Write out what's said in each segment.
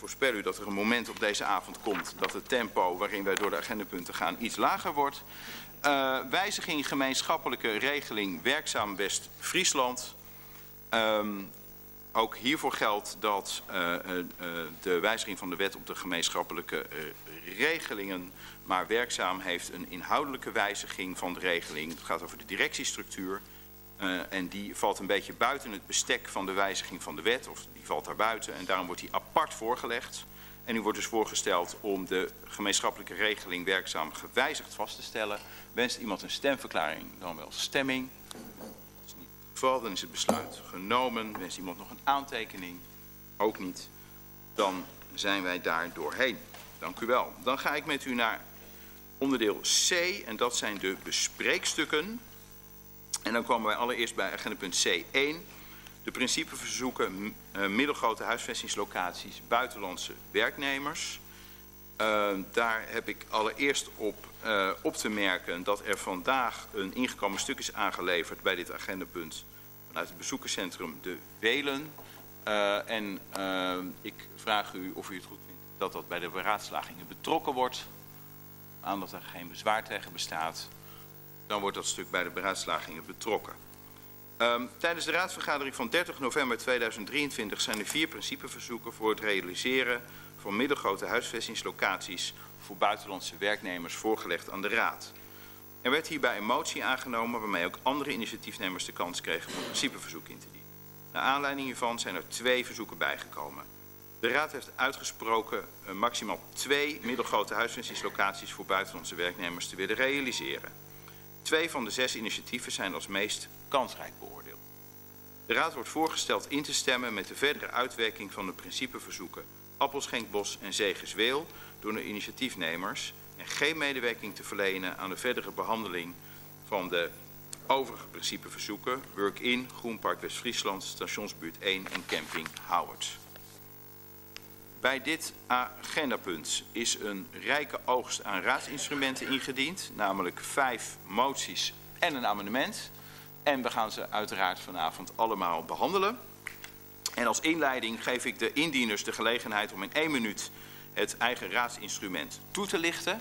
voorspel u dat er een moment op deze avond komt dat het tempo waarin wij door de agendapunten gaan iets lager wordt. Uh, wijziging gemeenschappelijke regeling werkzaam West-Friesland. Um, ook hiervoor geldt dat uh, uh, de wijziging van de wet op de gemeenschappelijke regelingen maar werkzaam heeft een inhoudelijke wijziging van de regeling. Het gaat over de directiestructuur. Uh, en die valt een beetje buiten het bestek van de wijziging van de wet, of die valt daar buiten. En daarom wordt die apart voorgelegd. En nu wordt dus voorgesteld om de gemeenschappelijke regeling werkzaam gewijzigd vast te stellen. Wenst iemand een stemverklaring, dan wel stemming. Dat is niet het geval, dan is het besluit genomen. Wenst iemand nog een aantekening? Ook niet. Dan zijn wij daar doorheen. Dank u wel. Dan ga ik met u naar onderdeel C en dat zijn de bespreekstukken. En dan komen wij allereerst bij agendapunt C1. De principeverzoeken uh, middelgrote huisvestingslocaties buitenlandse werknemers. Uh, daar heb ik allereerst op uh, op te merken dat er vandaag een ingekomen stuk is aangeleverd bij dit agendapunt vanuit het bezoekerscentrum De Welen. Uh, en ik vraag u of u het goed vindt dat dat bij de beraadslagingen betrokken wordt. Aan dat er geen bezwaar tegen bestaat dan wordt dat stuk bij de beraadslagingen betrokken. Um, tijdens de raadsvergadering van 30 november 2023 zijn er vier principeverzoeken voor het realiseren van middelgrote huisvestingslocaties voor buitenlandse werknemers voorgelegd aan de Raad. Er werd hierbij een motie aangenomen waarmee ook andere initiatiefnemers de kans kregen om een principeverzoek in te dienen. Naar aanleiding hiervan zijn er twee verzoeken bijgekomen. De Raad heeft uitgesproken uh, maximaal twee middelgrote huisvestingslocaties voor buitenlandse werknemers te willen realiseren. Twee van de zes initiatieven zijn als meest kansrijk beoordeeld. De Raad wordt voorgesteld in te stemmen met de verdere uitwerking van de principeverzoeken Appelschenkbos en Zegersweel door de initiatiefnemers en geen medewerking te verlenen aan de verdere behandeling van de overige principeverzoeken Work-in, Groenpark West-Friesland, Stationsbuurt 1 en Camping Howard. Bij dit agendapunt is een rijke oogst aan raadsinstrumenten ingediend, namelijk vijf moties en een amendement. En we gaan ze uiteraard vanavond allemaal behandelen. En als inleiding geef ik de indieners de gelegenheid om in één minuut het eigen raadsinstrument toe te lichten.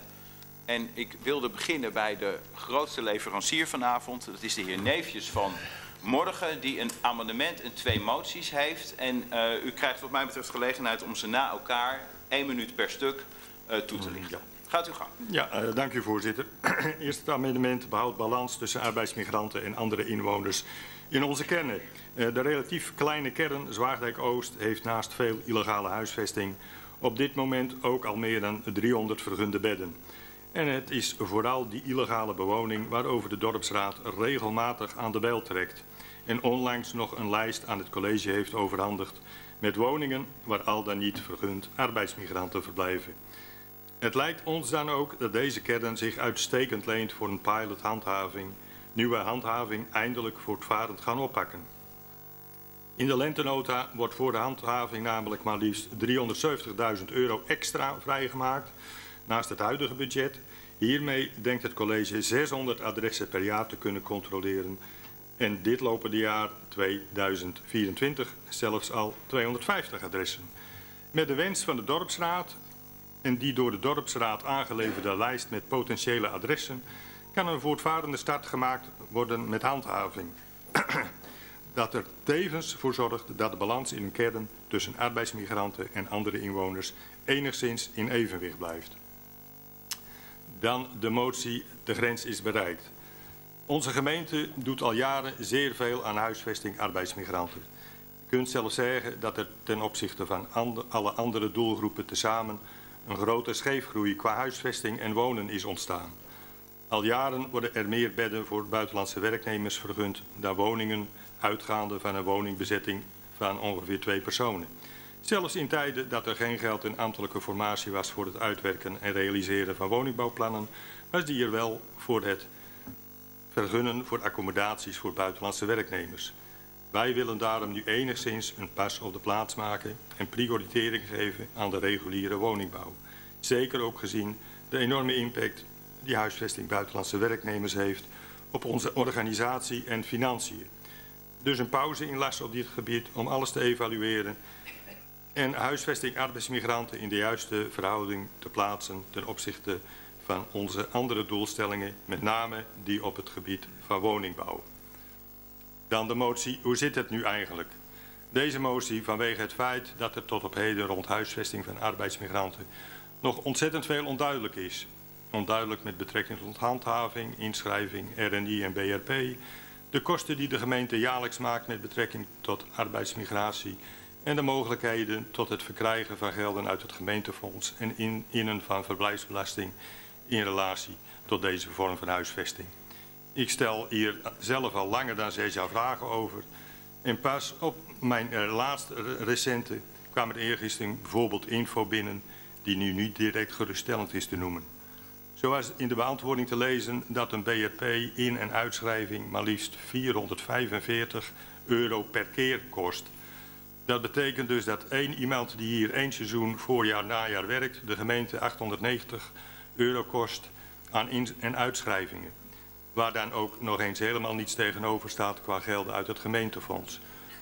En ik wilde beginnen bij de grootste leverancier vanavond. Dat is de heer Neefjes van morgen die een amendement en twee moties heeft. En uh, u krijgt wat mij betreft gelegenheid om ze na elkaar één minuut per stuk uh, toe te lichten. Gaat u gang. Ja, uh, dank u voorzitter. Eerst het amendement behoudt balans tussen arbeidsmigranten en andere inwoners in onze kernen. de relatief kleine kern Zwaagdijk Oost heeft naast veel illegale huisvesting op dit moment ook al meer dan 300 vergunde bedden. En het is vooral die illegale bewoning waarover de dorpsraad regelmatig aan de bel trekt en onlangs nog een lijst aan het college heeft overhandigd met woningen waar al dan niet vergund arbeidsmigranten verblijven. Het lijkt ons dan ook dat deze kern zich uitstekend leent voor een pilothandhaving, nieuwe handhaving eindelijk voortvarend gaan oppakken. In de lentenota wordt voor de handhaving namelijk maar liefst 370.000 euro extra vrijgemaakt naast het huidige budget. Hiermee denkt het college 600 adressen per jaar te kunnen controleren en dit lopende jaar 2024 zelfs al 250 adressen. Met de wens van de dorpsraad en die door de dorpsraad aangeleverde lijst met potentiële adressen kan een voortvarende start gemaakt worden met handhaving. dat er tevens voor zorgt dat de balans in een kern tussen arbeidsmigranten en andere inwoners enigszins in evenwicht blijft. Dan de motie, de grens is bereikt. Onze gemeente doet al jaren zeer veel aan huisvesting arbeidsmigranten. Je kunt zelfs zeggen dat er ten opzichte van alle andere doelgroepen tezamen een grote scheefgroei qua huisvesting en wonen is ontstaan. Al jaren worden er meer bedden voor buitenlandse werknemers vergund dan woningen uitgaande van een woningbezetting van ongeveer twee personen. Zelfs in tijden dat er geen geld in ambtelijke formatie was voor het uitwerken en realiseren van woningbouwplannen, was die er wel voor het vergunnen voor accommodaties voor buitenlandse werknemers. Wij willen daarom nu enigszins een pas op de plaats maken en prioritering geven aan de reguliere woningbouw. Zeker ook gezien de enorme impact die huisvesting buitenlandse werknemers heeft op onze organisatie en financiën. Dus een pauze inlassen op dit gebied om alles te evalueren en huisvesting arbeidsmigranten in de juiste verhouding te plaatsen ten opzichte van onze andere doelstellingen, met name die op het gebied van woningbouw. Dan de motie, hoe zit het nu eigenlijk? Deze motie vanwege het feit dat er tot op heden rond huisvesting van arbeidsmigranten nog ontzettend veel onduidelijk is. Onduidelijk met betrekking tot handhaving, inschrijving, RNI en BRP, de kosten die de gemeente jaarlijks maakt met betrekking tot arbeidsmigratie en de mogelijkheden tot het verkrijgen van gelden uit het gemeentefonds en in, innen van verblijfsbelasting in relatie tot deze vorm van huisvesting. Ik stel hier zelf al langer dan zes jaar vragen over. En pas op mijn uh, laatste recente kwam er eergisteren bijvoorbeeld info binnen die nu niet direct geruststellend is te noemen. Zoals in de beantwoording te lezen dat een BRP in- en uitschrijving maar liefst 445 euro per keer kost. Dat betekent dus dat één iemand die hier één seizoen voorjaar najaar werkt de gemeente 890 euro kost aan in- en uitschrijvingen. Waar dan ook nog eens helemaal niets tegenover staat qua gelden uit het gemeentefonds.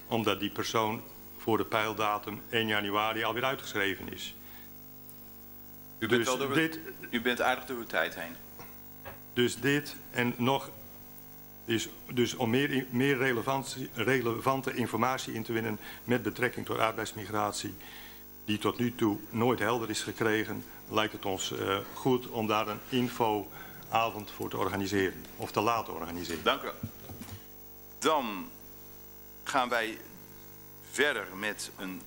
Omdat die persoon voor de pijldatum 1 januari alweer uitgeschreven is. U bent, dus door, dit, u bent aardig door uw tijd heen. Dus dit en nog is dus om meer, meer relevante informatie in te winnen met betrekking tot arbeidsmigratie, die tot nu toe nooit helder is gekregen, lijkt het ons uh, goed om daar een infoavond voor te organiseren. Of te laten organiseren. Dank u wel. Dan gaan wij verder met een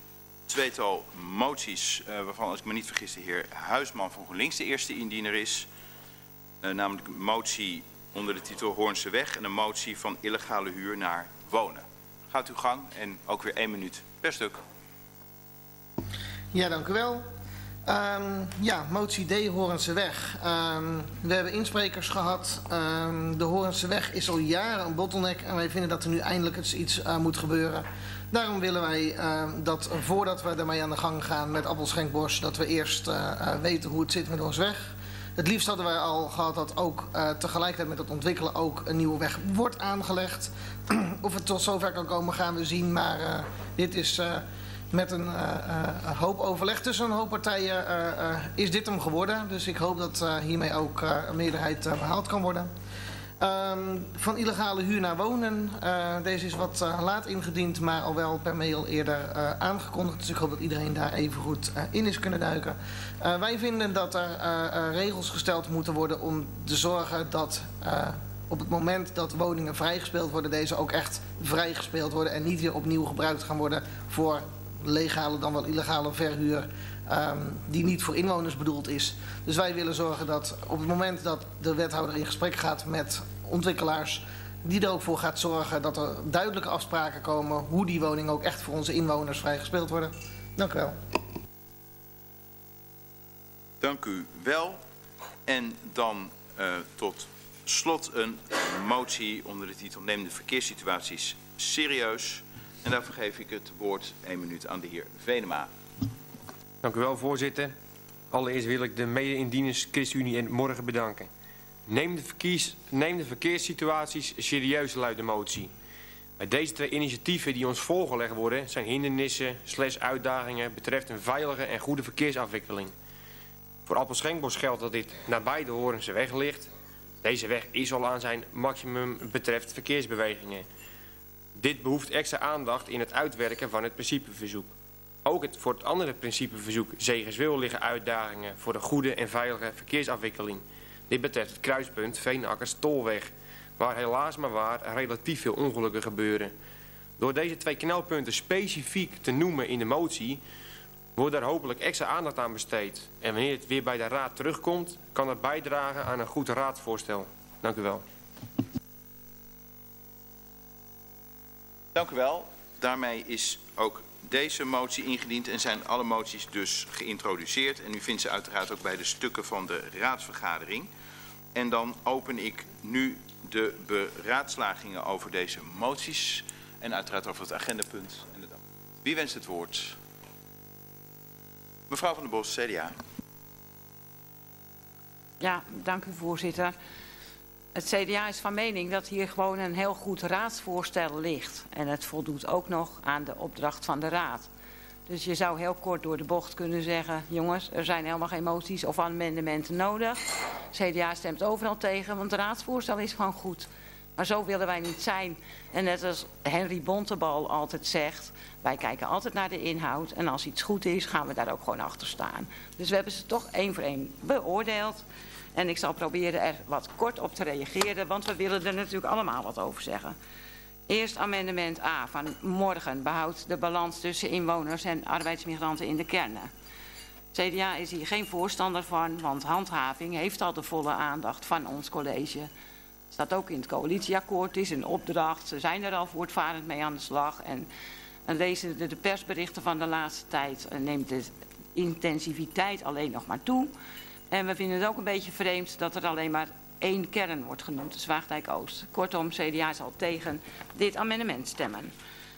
tweetal moties, uh, waarvan als ik me niet vergis de heer Huisman van GroenLinks de eerste indiener is. Uh, namelijk een motie onder de titel Hoornse Weg en een motie van illegale huur naar wonen. Gaat uw gang en ook weer één minuut per stuk. Ja, dank u wel. Um, ja, motie D, Horense Weg. Um, we hebben insprekers gehad. Um, de Horense Weg is al jaren een bottleneck en wij vinden dat er nu eindelijk iets uh, moet gebeuren. Daarom willen wij dat voordat we ermee aan de gang gaan met Appelschenkbos, dat we eerst uh, uh, weten hoe het zit met ons weg. Het liefst hadden wij al gehad dat ook tegelijkertijd met het ontwikkelen ook een nieuwe weg wordt aangelegd. of het tot zover kan komen gaan we zien, maar dit is met een hoop overleg tussen een hoop partijen is dit hem geworden. Dus ik hoop dat hiermee ook een meerderheid behaald kan worden. Um, van illegale huur naar wonen. Deze is wat laat ingediend, maar al wel per mail eerder aangekondigd. Dus ik hoop dat iedereen daar even goed in is kunnen duiken. wij vinden dat er regels gesteld moeten worden om te zorgen dat op het moment dat woningen vrijgespeeld worden, deze ook echt vrijgespeeld worden en niet weer opnieuw gebruikt gaan worden voor legale dan wel illegale verhuur um, die niet voor inwoners bedoeld is. Dus wij willen zorgen dat op het moment dat de wethouder in gesprek gaat met ontwikkelaars, die er ook voor gaat zorgen dat er duidelijke afspraken komen hoe die woningen ook echt voor onze inwoners vrijgespeeld worden. Dank u wel. Dank u wel. En dan uh, tot slot een motie onder de titel Neem de verkeerssituaties serieus. En daarvoor geef ik het woord één minuut aan de heer Venema. Dank u wel, voorzitter. Allereerst wil ik de mede-indieners ChristenUnie en Morgen bedanken. Neem de, verkies, neem de verkeerssituaties serieus, luidt de motie. Bij deze twee initiatieven die ons voorgelegd worden... zijn hindernissen slash uitdagingen betreft een veilige en goede verkeersafwikkeling. Voor Appelschenkbos geldt dat dit nabij de Horense weg ligt. Deze weg is al aan zijn maximum betreft verkeersbewegingen. Dit behoeft extra aandacht in het uitwerken van het principeverzoek. Ook het, voor het andere principeverzoek Zegenswil liggen uitdagingen voor de goede en veilige verkeersafwikkeling. Dit betreft het kruispunt Veenakkers-Tolweg, waar helaas maar waar relatief veel ongelukken gebeuren. Door deze twee knelpunten specifiek te noemen in de motie, wordt daar hopelijk extra aandacht aan besteed. En wanneer het weer bij de raad terugkomt, kan dat bijdragen aan een goed raadsvoorstel. Dank u wel. Dank u wel. Daarmee is ook deze motie ingediend en zijn alle moties dus geïntroduceerd. En u vindt ze uiteraard ook bij de stukken van de raadsvergadering. En dan open ik nu de beraadslagingen over deze moties. En uiteraard over het agendapunt. Wie wenst het woord? Mevrouw van der Bos, CDA. Ja, dank u voorzitter. Het CDA is van mening dat hier gewoon een heel goed raadsvoorstel ligt. En het voldoet ook nog aan de opdracht van de raad. Dus je zou heel kort door de bocht kunnen zeggen... jongens, er zijn helemaal geen moties of amendementen nodig. CDA stemt overal tegen, want het raadsvoorstel is gewoon goed. Maar zo willen wij niet zijn. En net als Henry Bontebal altijd zegt... wij kijken altijd naar de inhoud... en als iets goed is, gaan we daar ook gewoon achter staan. Dus we hebben ze toch één voor één beoordeeld... En ik zal proberen er wat kort op te reageren, want we willen er natuurlijk allemaal wat over zeggen. Eerst amendement A van morgen behoudt de balans tussen inwoners en arbeidsmigranten in de kernen. CDA is hier geen voorstander van, want handhaving heeft al de volle aandacht van ons college. Staat ook in het coalitieakkoord, is een opdracht, ze zijn er al voortvarend mee aan de slag. En, en lezen de, persberichten van de laatste tijd neemt de intensiviteit alleen nog maar toe. En we vinden het ook een beetje vreemd dat er alleen maar één kern wordt genoemd, de Zwaagdijk Oost. Kortom, CDA zal tegen dit amendement stemmen.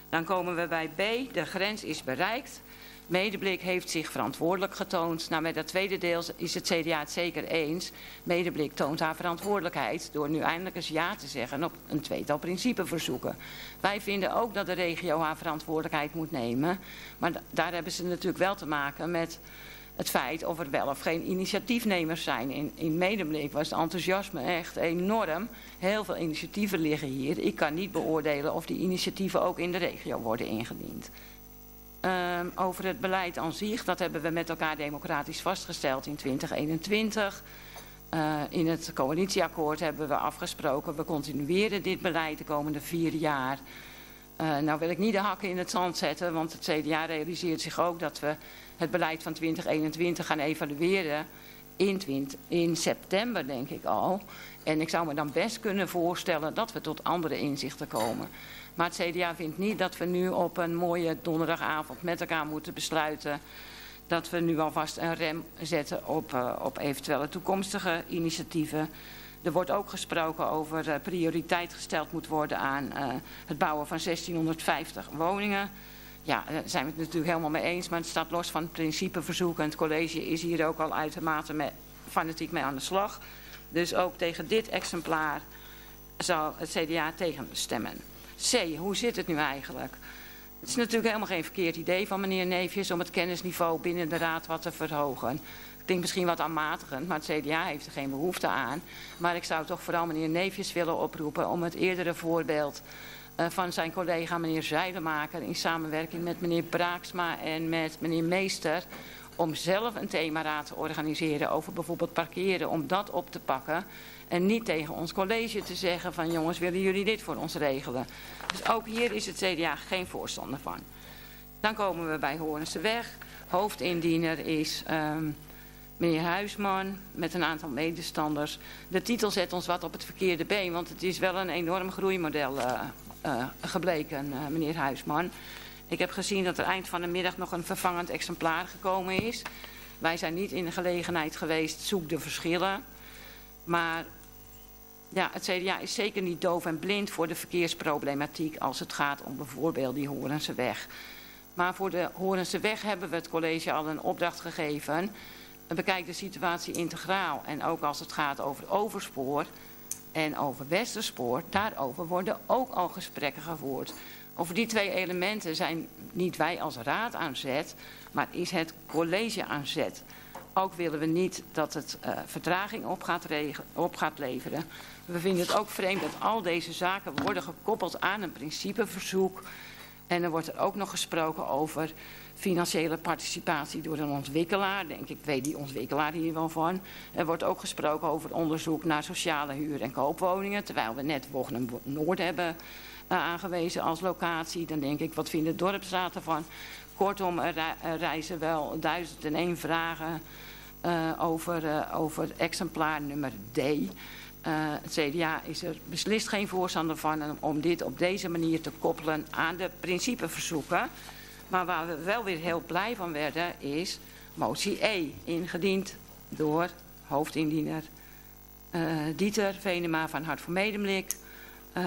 Dan komen we bij B. De grens is bereikt. Medeblik heeft zich verantwoordelijk getoond. Nou, met dat tweede deel is het CDA het zeker eens. Medeblik toont haar verantwoordelijkheid door nu eindelijk eens ja te zeggen op een tweetal principeverzoeken. Wij vinden ook dat de regio haar verantwoordelijkheid moet nemen. Maar daar hebben ze natuurlijk wel te maken met het feit of er wel of geen initiatiefnemers zijn. In, in Medemblik was het enthousiasme echt enorm. Heel veel initiatieven liggen hier. Ik kan niet beoordelen of die initiatieven ook in de regio worden ingediend. Um, over het beleid aan zich, dat hebben we met elkaar democratisch vastgesteld in 2021. Uh, in het coalitieakkoord hebben we afgesproken, we continueren dit beleid de komende vier jaar. Uh, nou wil ik niet de hakken in het zand zetten, want het CDA realiseert zich ook dat we het beleid van 2021 gaan evalueren in, 20, in september, denk ik al. En ik zou me dan best kunnen voorstellen dat we tot andere inzichten komen. Maar het CDA vindt niet dat we nu op een mooie donderdagavond met elkaar moeten besluiten... dat we nu alvast een rem zetten op, uh, op eventuele toekomstige initiatieven... Er wordt ook gesproken over uh, prioriteit gesteld moet worden aan uh, het bouwen van 1650 woningen. Ja, daar zijn we het natuurlijk helemaal mee eens, maar het staat los van het principeverzoek. En het college is hier ook al uitermate met, fanatiek mee aan de slag. Dus ook tegen dit exemplaar zal het CDA tegen stemmen. C, hoe zit het nu eigenlijk? Het is natuurlijk helemaal geen verkeerd idee van meneer Neefjes om het kennisniveau binnen de raad wat te verhogen. Ik denk misschien wat aanmatigend, maar het CDA heeft er geen behoefte aan. Maar ik zou toch vooral meneer Neefjes willen oproepen om het eerdere voorbeeld van zijn collega meneer Zijdemaker in samenwerking met meneer Braaksma en met meneer Meester om zelf een themaraad te organiseren over bijvoorbeeld parkeren, om dat op te pakken. En niet tegen ons college te zeggen van jongens, willen jullie dit voor ons regelen? Dus ook hier is het CDA geen voorstander van. Dan komen we bij Hoornseweg. Hoofdindiener is um, meneer Huisman met een aantal medestanders. De titel zet ons wat op het verkeerde been, want het is wel een enorm groeimodel uh, uh, gebleken, uh, meneer Huisman. Ik heb gezien dat er eind van de middag nog een vervangend exemplaar gekomen is. Wij zijn niet in de gelegenheid geweest, zoek de verschillen. Maar ja, het CDA is zeker niet doof en blind voor de verkeersproblematiek als het gaat om bijvoorbeeld die Horense weg. Maar voor de Horense weg hebben we het college al een opdracht gegeven. Bekijk de situatie integraal en ook als het gaat over overspoor en over Westerspoor, daarover worden ook al gesprekken gevoerd. Over die twee elementen zijn niet wij als raad aan zet, maar is het college aan zet. Ook willen we niet dat het uh, vertraging op gaat, op gaat leveren. We vinden het ook vreemd dat al deze zaken worden gekoppeld aan een principeverzoek. En er wordt er ook nog gesproken over financiële participatie door een ontwikkelaar. Denk ik, weet die ontwikkelaar hier wel van. Er wordt ook gesproken over onderzoek naar sociale huur- en koopwoningen. Terwijl we net Wognen Noord hebben uh, aangewezen als locatie. Dan denk ik, wat vinden de dorpsraad ervan? Kortom, er reizen wel duizend en één vragen uh, over, uh, over exemplaar nummer D. Uh, het CDA is er beslist geen voorstander van om dit op deze manier te koppelen aan de principeverzoeken. Maar waar we wel weer heel blij van werden is motie E, ingediend door hoofdindiener uh, Dieter Venema van Hart voor Medemblik. Uh,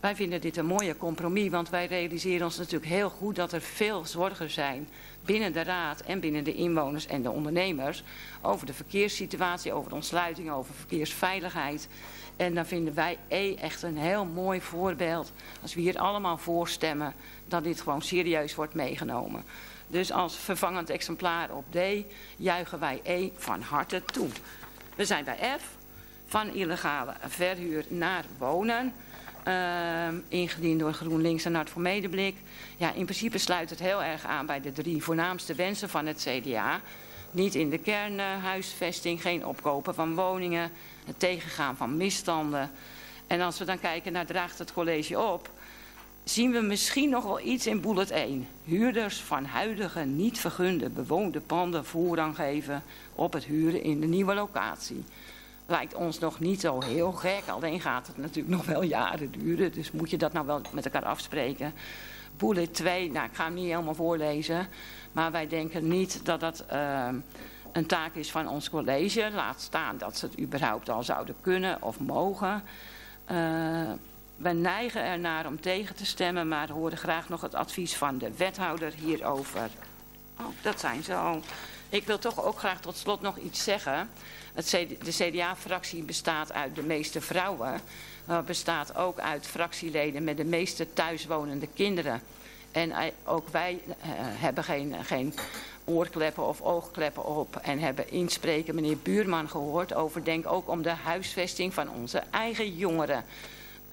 wij vinden dit een mooie compromis, want wij realiseren ons natuurlijk heel goed dat er veel zorgen zijn binnen de raad en binnen de inwoners en de ondernemers over de verkeerssituatie, over de ontsluiting, over verkeersveiligheid. En dan vinden wij E echt een heel mooi voorbeeld. Als we hier allemaal voorstemmen, dat dit gewoon serieus wordt meegenomen. Dus als vervangend exemplaar op D juichen wij E van harte toe. We zijn bij F, van illegale verhuur naar wonen. Uh, ingediend door GroenLinks en Hart voor Medeblik. Ja, in principe sluit het heel erg aan bij de drie voornaamste wensen van het CDA. Niet in de kernhuisvesting, geen opkopen van woningen, het tegengaan van misstanden. En als we dan kijken naar draagt het college op, zien we misschien nog wel iets in bullet 1. Huurders van huidige niet vergunde bewoonde panden voorrang geven op het huren in de nieuwe locatie. Lijkt ons nog niet zo heel gek, alleen gaat het natuurlijk nog wel jaren duren. Dus moet je dat nou wel met elkaar afspreken. Bullet 2, nou ik ga hem niet helemaal voorlezen. Maar wij denken niet dat dat uh, een taak is van ons college. Laat staan dat ze het überhaupt al zouden kunnen of mogen. Uh, we neigen ernaar om tegen te stemmen, maar horen graag nog het advies van de wethouder hierover. Oh, dat zijn ze al. Ik wil toch ook graag tot slot nog iets zeggen. De CDA-fractie bestaat uit de meeste vrouwen. Maar bestaat ook uit fractieleden met de meeste thuiswonende kinderen. En ook wij uh, hebben geen, geen oorkleppen of oogkleppen op en hebben inspreken meneer Buurman gehoord over denk ook om de huisvesting van onze eigen jongeren.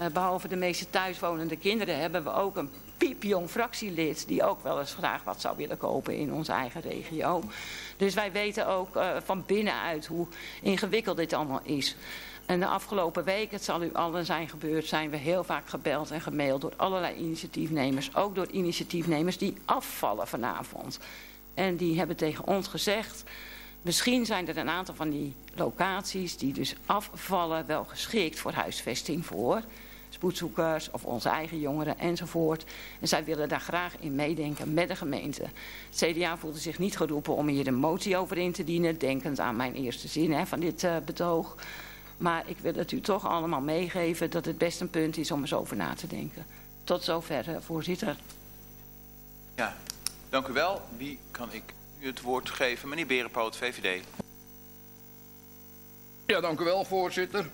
Uh, behalve de meeste thuiswonende kinderen hebben we ook een piepjong fractielid die ook wel eens graag wat zou willen kopen in onze eigen regio. Dus wij weten ook uh, van binnenuit hoe ingewikkeld dit allemaal is. En de afgelopen week, het zal u allen zijn gebeurd, zijn we heel vaak gebeld en gemaild door allerlei initiatiefnemers. Ook door initiatiefnemers die afvallen vanavond. En die hebben tegen ons gezegd, misschien zijn er een aantal van die locaties die dus afvallen wel geschikt voor huisvesting voor spoedzoekers of onze eigen jongeren enzovoort. En zij willen daar graag in meedenken met de gemeente. Het CDA voelde zich niet geroepen om hier een motie over in te dienen, denkend aan mijn eerste zin hè, van dit uh, betoog. Maar ik wil het u toch allemaal meegeven dat het best een punt is om eens over na te denken. Tot zover, uh, voorzitter. Ja, dank u wel. Wie kan ik u het woord geven? Meneer Berenpoot, VVD. Ja, dank u wel, voorzitter.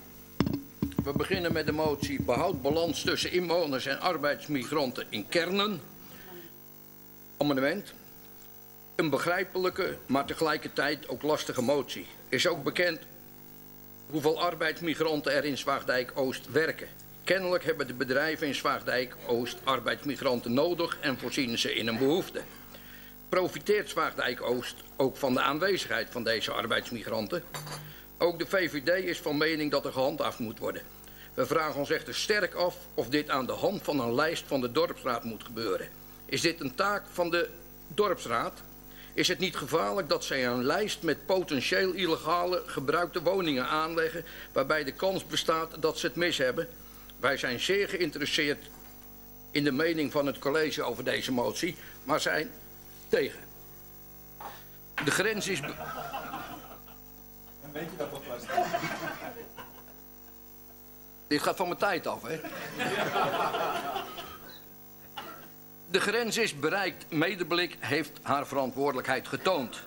We beginnen met de motie behoud balans tussen inwoners en arbeidsmigranten in kernen. Amendement. Een begrijpelijke, maar tegelijkertijd ook lastige motie. Is ook bekend hoeveel arbeidsmigranten er in Zwaagdijk-Oost werken. Kennelijk hebben de bedrijven in Zwaagdijk-Oost arbeidsmigranten nodig en voorzien ze in een behoefte. Profiteert Zwaagdijk-Oost ook van de aanwezigheid van deze arbeidsmigranten? Ook de VVD is van mening dat er gehandhaafd moet worden. We vragen ons echter sterk af of dit aan de hand van een lijst van de dorpsraad moet gebeuren. Is dit een taak van de dorpsraad? Is het niet gevaarlijk dat zij een lijst met potentieel illegale gebruikte woningen aanleggen... waarbij de kans bestaat dat ze het mis hebben? Wij zijn zeer geïnteresseerd in de mening van het college over deze motie, maar zijn tegen. De grens is... Weet je dat wat was? Dit gaat van mijn tijd af, hè? De grens is bereikt. Medeblik heeft haar verantwoordelijkheid getoond.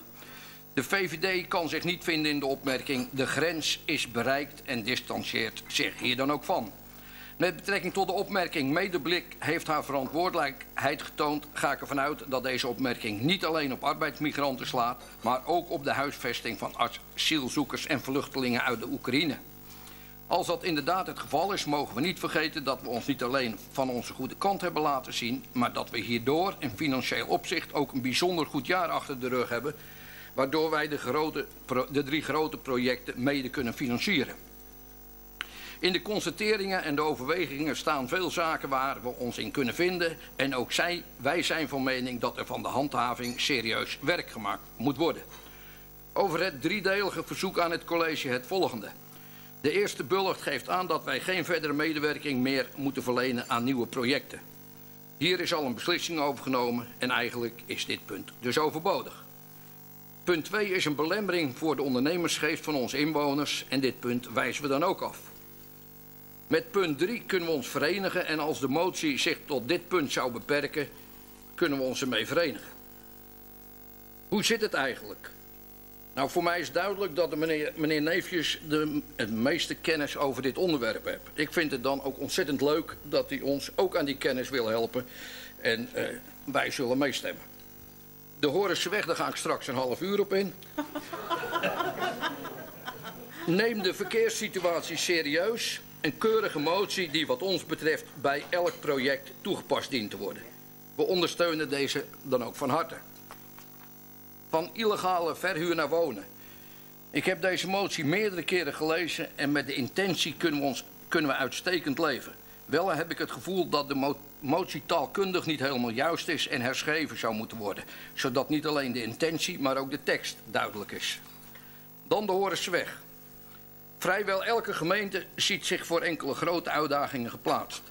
De VVD kan zich niet vinden in de opmerking... de grens is bereikt en distancieert zich hier dan ook van. Met betrekking tot de opmerking medeblik heeft haar verantwoordelijkheid getoond... ga ik ervan uit dat deze opmerking niet alleen op arbeidsmigranten slaat... maar ook op de huisvesting van asielzoekers en vluchtelingen uit de Oekraïne. Als dat inderdaad het geval is, mogen we niet vergeten dat we ons niet alleen van onze goede kant hebben laten zien... maar dat we hierdoor in financieel opzicht ook een bijzonder goed jaar achter de rug hebben... waardoor wij de, grote, de drie grote projecten mede kunnen financieren. In de constateringen en de overwegingen staan veel zaken waar we ons in kunnen vinden. En ook zij, wij zijn van mening dat er van de handhaving serieus werk gemaakt moet worden. Over het driedelige verzoek aan het college het volgende. De eerste bullet geeft aan dat wij geen verdere medewerking meer moeten verlenen aan nieuwe projecten. Hier is al een beslissing over genomen en eigenlijk is dit punt dus overbodig. Punt 2 is een belemmering voor de ondernemersgeest van onze inwoners en dit punt wijzen we dan ook af. Met punt 3 kunnen we ons verenigen en als de motie zich tot dit punt zou beperken, kunnen we ons ermee verenigen. Hoe zit het eigenlijk? Nou, voor mij is duidelijk dat de meneer, meneer Neefjes de, het meeste kennis over dit onderwerp heeft. Ik vind het dan ook ontzettend leuk dat hij ons ook aan die kennis wil helpen. En uh, wij zullen meestemmen. De Horenseweg, daar ga ik straks een half uur op in. Neem de verkeerssituatie serieus. Een keurige motie die wat ons betreft bij elk project toegepast dient te worden. We ondersteunen deze dan ook van harte. Van illegale verhuur naar wonen. Ik heb deze motie meerdere keren gelezen en met de intentie kunnen we, ons, kunnen we uitstekend leven. Wel heb ik het gevoel dat de mo motie taalkundig niet helemaal juist is en herschreven zou moeten worden. Zodat niet alleen de intentie, maar ook de tekst duidelijk is. Dan de Horensweg. Vrijwel elke gemeente ziet zich voor enkele grote uitdagingen geplaatst.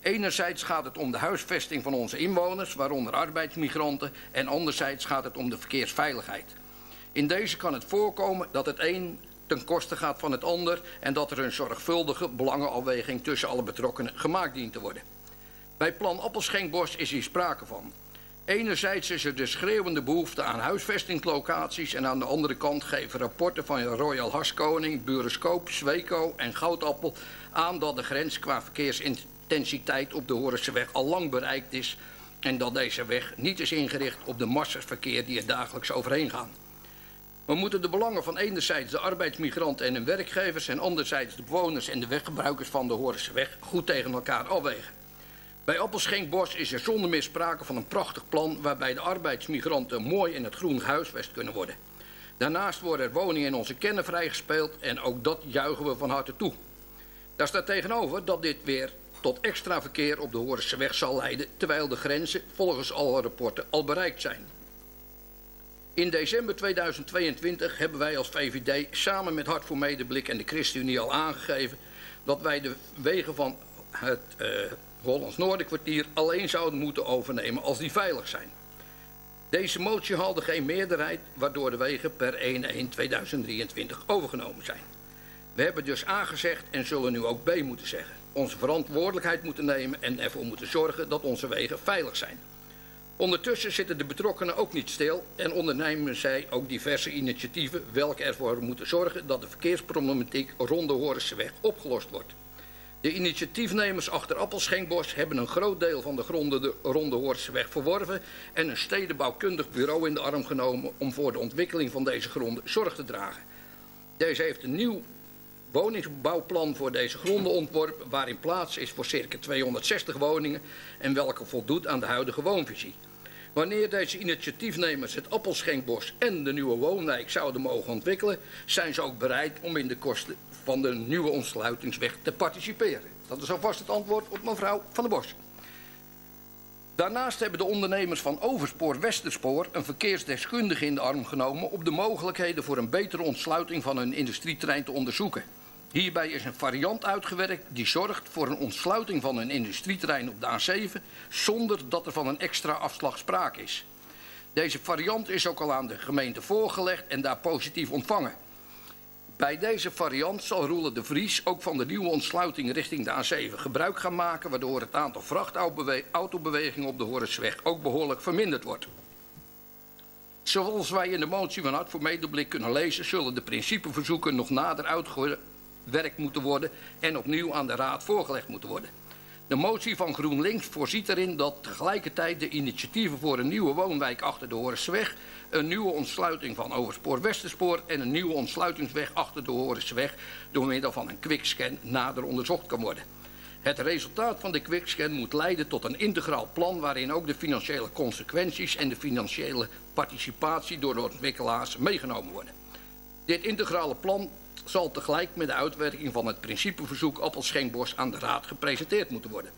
Enerzijds gaat het om de huisvesting van onze inwoners, waaronder arbeidsmigranten, en anderzijds gaat het om de verkeersveiligheid. In deze kan het voorkomen dat het een ten koste gaat van het ander en dat er een zorgvuldige belangenafweging tussen alle betrokkenen gemaakt dient te worden. Bij plan Appelschenkbos is hier sprake van. Enerzijds is er de schreeuwende behoefte aan huisvestingslocaties en aan de andere kant geven rapporten van Royal Haskoning, Buroscoop, Sweco en Goudappel aan dat de grens qua verkeersintensiteit op de Horenseweg al lang bereikt is en dat deze weg niet is ingericht op de massaverkeer die er dagelijks overheen gaan. We moeten de belangen van enerzijds de arbeidsmigranten en hun werkgevers en anderzijds de bewoners en de weggebruikers van de Horenseweg goed tegen elkaar afwegen. Bij Appelschenkbos is er zonder meer sprake van een prachtig plan waarbij de arbeidsmigranten mooi in het groen gehuisvest kunnen worden. Daarnaast worden er woningen in onze kennen vrijgespeeld en ook dat juichen we van harte toe. Daar staat tegenover dat dit weer tot extra verkeer op de Horenseweg zal leiden, terwijl de grenzen volgens alle rapporten al bereikt zijn. In december 2022 hebben wij als VVD samen met Hart voor Medeblik en de ChristenUnie al aangegeven dat wij de wegen van het uh, Hollands Noorderkwartier alleen zouden moeten overnemen als die veilig zijn. Deze motie haalde geen meerderheid, waardoor de wegen per 1-1-2023 overgenomen zijn. We hebben dus A gezegd en zullen nu ook B moeten zeggen. Onze verantwoordelijkheid moeten nemen en ervoor moeten zorgen dat onze wegen veilig zijn. Ondertussen zitten de betrokkenen ook niet stil en ondernemen zij ook diverse initiatieven welke ervoor moeten zorgen dat de verkeersproblematiek rond de Horenseweg opgelost wordt. De initiatiefnemers achter Appelschenkbos hebben een groot deel van de gronden de ronde Horenseweg verworven en een stedenbouwkundig bureau in de arm genomen om voor de ontwikkeling van deze gronden zorg te dragen. Deze heeft een nieuw woningsbouwplan voor deze gronden ontworpen waarin plaats is voor circa 260 woningen en welke voldoet aan de huidige woonvisie. Wanneer deze initiatiefnemers het Appelschenkbos en de nieuwe woonwijk zouden mogen ontwikkelen, zijn ze ook bereid om in de kosten van de nieuwe ontsluitingsweg te participeren. Dat is alvast het antwoord op mevrouw Van der Bos. Daarnaast hebben de ondernemers van Overspoor Westerspoor een verkeersdeskundige in de arm genomen op de mogelijkheden voor een betere ontsluiting van hun industrieterrein te onderzoeken. Hierbij is een variant uitgewerkt die zorgt voor een ontsluiting van een industrieterrein op de A7 zonder dat er van een extra afslag sprake is. Deze variant is ook al aan de gemeente voorgelegd en daar positief ontvangen. Bij deze variant zal Roeler de Vries ook van de nieuwe ontsluiting richting de A7 gebruik gaan maken, waardoor het aantal vrachtautobewegingen op de Horensweg ook behoorlijk verminderd wordt. Zoals wij in de motie van Hart voor Medeblik kunnen lezen, zullen de principeverzoeken nog nader uitgewerkt moeten worden en opnieuw aan de Raad voorgelegd moeten worden. De motie van GroenLinks voorziet erin dat tegelijkertijd de initiatieven voor een nieuwe woonwijk achter de Horensweg, een nieuwe ontsluiting van Overspoor Westerspoor en een nieuwe ontsluitingsweg achter de Horensweg door middel van een quickscan nader onderzocht kan worden. Het resultaat van de quickscan moet leiden tot een integraal plan waarin ook de financiële consequenties en de financiële participatie door de ontwikkelaars meegenomen worden. Dit integrale plan zal tegelijk met de uitwerking van het principeverzoek Appelschenkbos aan de Raad gepresenteerd moeten worden.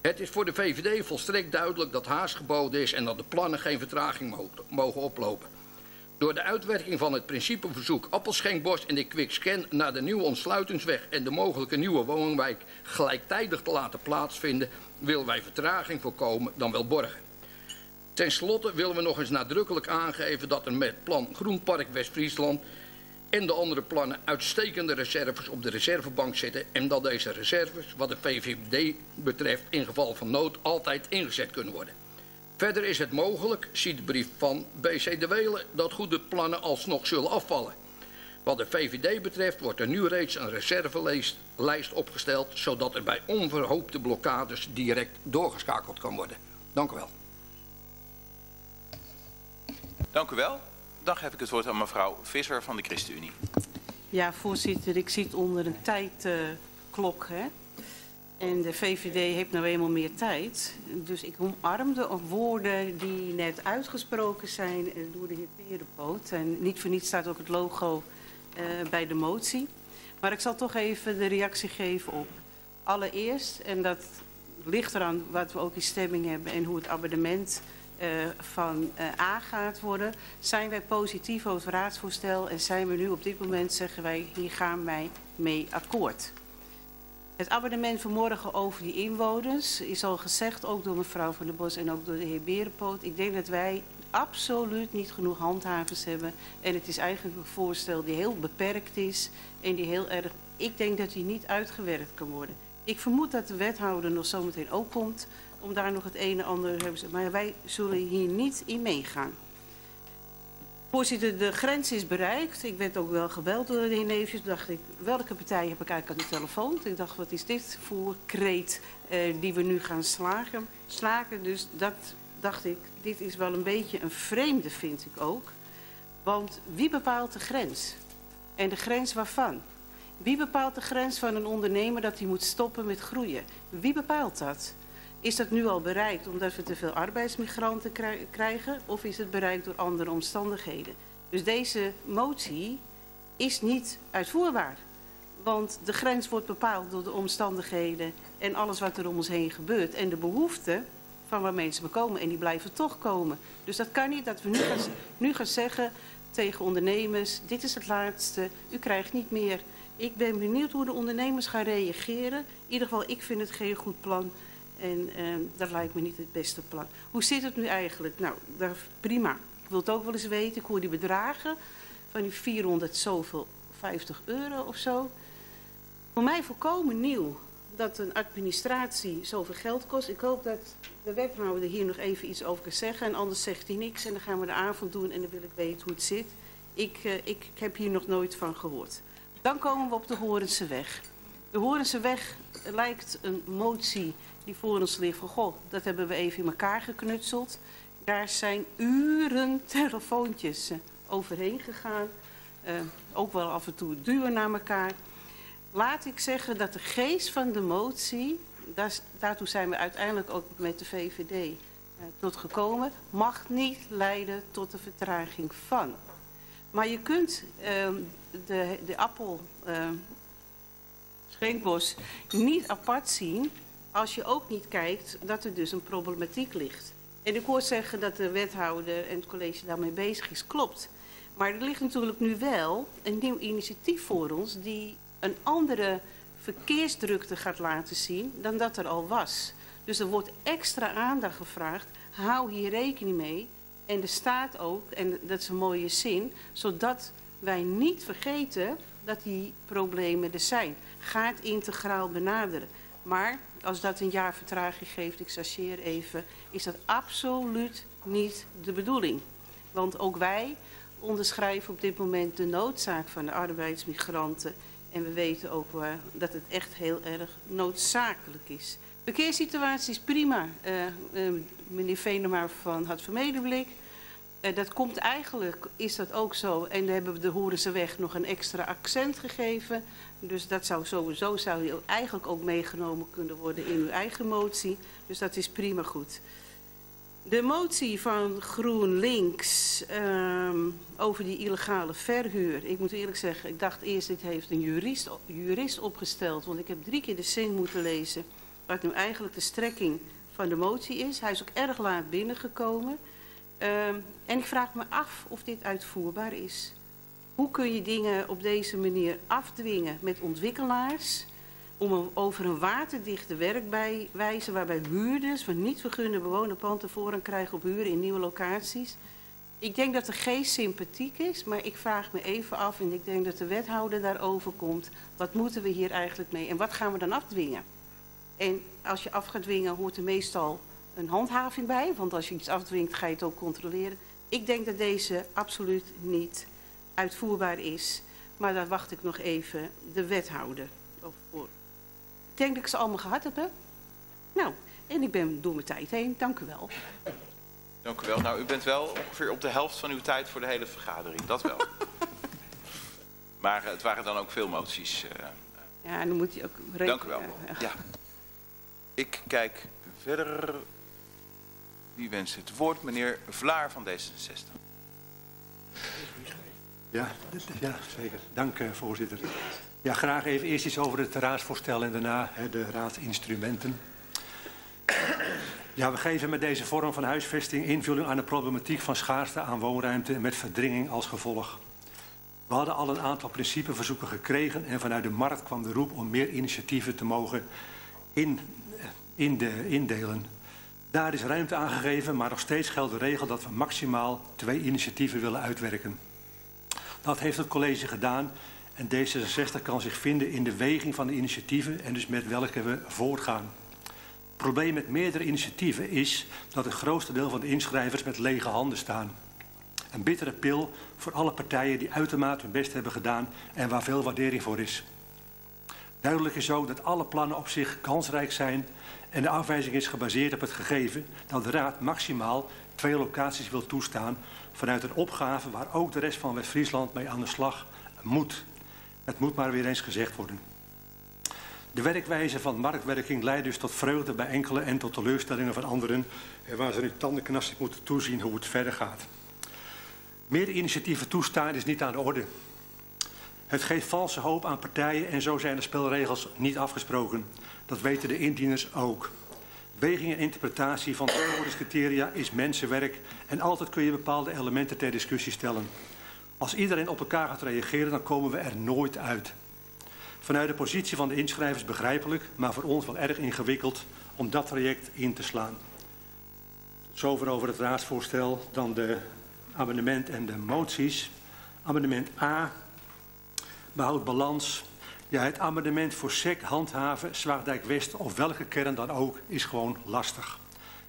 Het is voor de VVD volstrekt duidelijk dat haast geboden is en dat de plannen geen vertraging mogen oplopen. Door de uitwerking van het principeverzoek Appelschenkbos en de quickscan naar de nieuwe ontsluitingsweg en de mogelijke nieuwe woonwijk gelijktijdig te laten plaatsvinden, willen wij vertraging voorkomen dan wel borgen. Ten slotte willen we nog eens nadrukkelijk aangeven dat er met plan Groenpark West-Friesland en de andere plannen uitstekende reserves op de reservebank zitten en dat deze reserves, wat de VVD betreft, in geval van nood altijd ingezet kunnen worden. Verder is het mogelijk, ziet de brief van BC De Welen, dat goede plannen alsnog zullen afvallen. Wat de VVD betreft wordt er nu reeds een reservelijst opgesteld, zodat er bij onverhoopte blokkades direct doorgeschakeld kan worden. Dank u wel. Dank u wel. Dan geef ik het woord aan mevrouw Visser van de ChristenUnie. Ja, voorzitter, ik zit onder een tijdklok. hè? En de VVD heeft nou eenmaal meer tijd. Dus ik omarm de woorden die net uitgesproken zijn eh, door de heer Perenpoot. En niet voor niets staat ook het logo uh, bij de motie. Maar ik zal toch even de reactie geven op. Allereerst, en dat ligt eraan wat we ook in stemming hebben en hoe het abonnement uh, van uh, A gaat worden, zijn wij positief over het raadsvoorstel en zijn we nu op dit moment, zeggen wij, hier gaan wij mee akkoord. Het abonnement vanmorgen over die inwoners is al gezegd, ook door mevrouw Van der Bos en ook door de heer Berenpoot. Ik denk dat wij absoluut niet genoeg handhavers hebben. En het is eigenlijk een voorstel die heel beperkt is en die heel erg... Ik denk dat die niet uitgewerkt kan worden. Ik vermoed dat de wethouder nog zometeen ook komt om daar nog het een en ander te hebben. Maar wij zullen hier niet in meegaan. Voorzitter, de grens is bereikt. Ik werd ook wel gebeld door de heer Neefjes. dacht ik, welke partij heb ik eigenlijk aan de telefoon? Ik dacht, wat is dit voor kreet eh, die we nu gaan slagen? slaken? Dus dat dacht ik, dit is wel een beetje een vreemde, vind ik ook. Want wie bepaalt de grens? En de grens waarvan? Wie bepaalt de grens van een ondernemer dat hij moet stoppen met groeien? Wie bepaalt dat? Is dat nu al bereikt omdat we te veel arbeidsmigranten krijgen of is het bereikt door andere omstandigheden? Dus deze motie is niet uitvoerbaar. Want de grens wordt bepaald door de omstandigheden en alles wat er om ons heen gebeurt. En de behoeften van waar mensen komen en die blijven toch komen. Dus dat kan niet dat we nu gaan, nu gaan zeggen tegen ondernemers, dit is het laatste, u krijgt niet meer. Ik ben benieuwd hoe de ondernemers gaan reageren. In ieder geval, ik vind het geen goed plan. En eh, dat lijkt me niet het beste plan. Hoe zit het nu eigenlijk? Nou, dat, prima. Ik wil het ook wel eens weten. Ik hoor die bedragen van die 400 zoveel, 50 euro of zo. Voor mij volkomen nieuw dat een administratie zoveel geld kost. Ik hoop dat de wethouder hier nog even iets over kan zeggen. En anders zegt hij niks en dan gaan we de avond doen en dan wil ik weten hoe het zit. Ik, uh, ik heb hier nog nooit van gehoord. Dan komen we op de Horenseweg. De Horenseweg lijkt een motie die voor ons ligt van, goh, dat hebben we even in elkaar geknutseld. Daar zijn uren telefoontjes uh, overheen gegaan. Uh, ook wel af en toe duwen naar elkaar. Laat ik zeggen dat de geest van de motie, daar, daartoe zijn we uiteindelijk ook met de VVD uh, tot gekomen, mag niet leiden tot de vertraging van. Maar je kunt de, de appel schenkbos niet apart zien als je ook niet kijkt dat er dus een problematiek ligt. En ik hoor zeggen dat de wethouder en het college daarmee bezig is, klopt. Maar er ligt natuurlijk nu wel een nieuw initiatief voor ons die een andere verkeersdrukte gaat laten zien dan dat er al was. Dus er wordt extra aandacht gevraagd. Hou hier rekening mee. En er staat ook, en dat is een mooie zin, zodat wij niet vergeten dat die problemen er zijn. Ga het integraal benaderen. Maar als dat een jaar vertraging geeft, ik sacheer even, is dat absoluut niet de bedoeling. Want ook wij onderschrijven op dit moment de noodzaak van de arbeidsmigranten. En we weten ook dat het echt heel erg noodzakelijk is. Verkeerssituatie is prima. Uh, uh, meneer Venema van had Vermedenblik. Uh, dat komt eigenlijk, is dat ook zo. En dan hebben we de Horenseweg nog een extra accent gegeven. Dus dat zou sowieso zou eigenlijk ook meegenomen kunnen worden in uw eigen motie. Dus dat is prima goed. De motie van GroenLinks um, over die illegale verhuur. Ik moet eerlijk zeggen, ik dacht eerst dit heeft een jurist, jurist opgesteld. Want ik heb drie keer de zin moeten lezen wat nu eigenlijk de strekking van de motie is. Hij is ook erg laat binnengekomen. Um, en ik vraag me af of dit uitvoerbaar is. Hoe kun je dingen op deze manier afdwingen met ontwikkelaars... om een, over een waterdichte werkwijze waarbij huurders van niet vergunde bewonerpanden voorrang krijgen op huren in nieuwe locaties... Ik denk dat de geest sympathiek is, maar ik vraag me even af... en ik denk dat de wethouder daarover komt... wat moeten we hier eigenlijk mee en wat gaan we dan afdwingen? En als je af gaat dwingen, hoort er meestal een handhaving bij... want als je iets afdwingt, ga je het ook controleren. Ik denk dat deze absoluut niet uitvoerbaar is. Maar daar wacht ik nog even de wethouder voor. Ik denk dat ik ze allemaal gehad heb, hè? Nou, en ik ben door mijn tijd heen. Dank u wel. Dank u wel. Nou, u bent wel ongeveer op de helft van uw tijd voor de hele vergadering. Dat wel. maar eh, het waren dan ook veel moties. eh. Ja, en dan moet je ook... rekenen. Dank u wel. Ja. Ik kijk verder. Wie wenst het woord? Meneer Vlaar van D66. Ja, ja zeker. Dank, eh, voorzitter. Ja, graag even eerst iets over het raadsvoorstel en daarna hè, de raadsinstrumenten. Ja, we geven met deze vorm van huisvesting invulling aan de problematiek van schaarste aan woonruimte met verdringing als gevolg. We hadden al een aantal principeverzoeken gekregen en vanuit de markt kwam de roep om meer initiatieven te mogen in, eh, in de, indelen. Daar is ruimte aangegeven, maar nog steeds geldt de regel dat we maximaal twee initiatieven willen uitwerken. Dat heeft het college gedaan en D66 kan zich vinden in de weging van de initiatieven en dus met welke we voortgaan. Het probleem met meerdere initiatieven is dat het grootste deel van de inschrijvers met lege handen staan. Een bittere pil voor alle partijen die uitermate hun best hebben gedaan en waar veel waardering voor is. Duidelijk is ook dat alle plannen op zich kansrijk zijn en de afwijzing is gebaseerd op het gegeven dat de Raad maximaal twee locaties wil toestaan vanuit een opgave waar ook de rest van West-Friesland mee aan de slag moet. Het moet maar weer eens gezegd worden. De werkwijze van marktwerking leidt dus tot vreugde bij enkele en tot teleurstellingen van anderen, en waar ze nu tandenknastig moeten toezien hoe het verder gaat. Meer initiatieven toestaan is niet aan de orde. Het geeft valse hoop aan partijen en zo zijn de spelregels niet afgesproken. Dat weten de indieners ook. Weging en interpretatie van criteria is mensenwerk en altijd kun je bepaalde elementen ter discussie stellen. Als iedereen op elkaar gaat reageren, dan komen we er nooit uit. Vanuit de positie van de inschrijvers begrijpelijk, maar voor ons wel erg ingewikkeld om dat traject in te slaan. Zover over het raadsvoorstel, dan de amendement en de moties. Amendement A, behoud balans. Ja, het amendement voor SEC handhaven, Zwaagdijk West of welke kern dan ook, is gewoon lastig.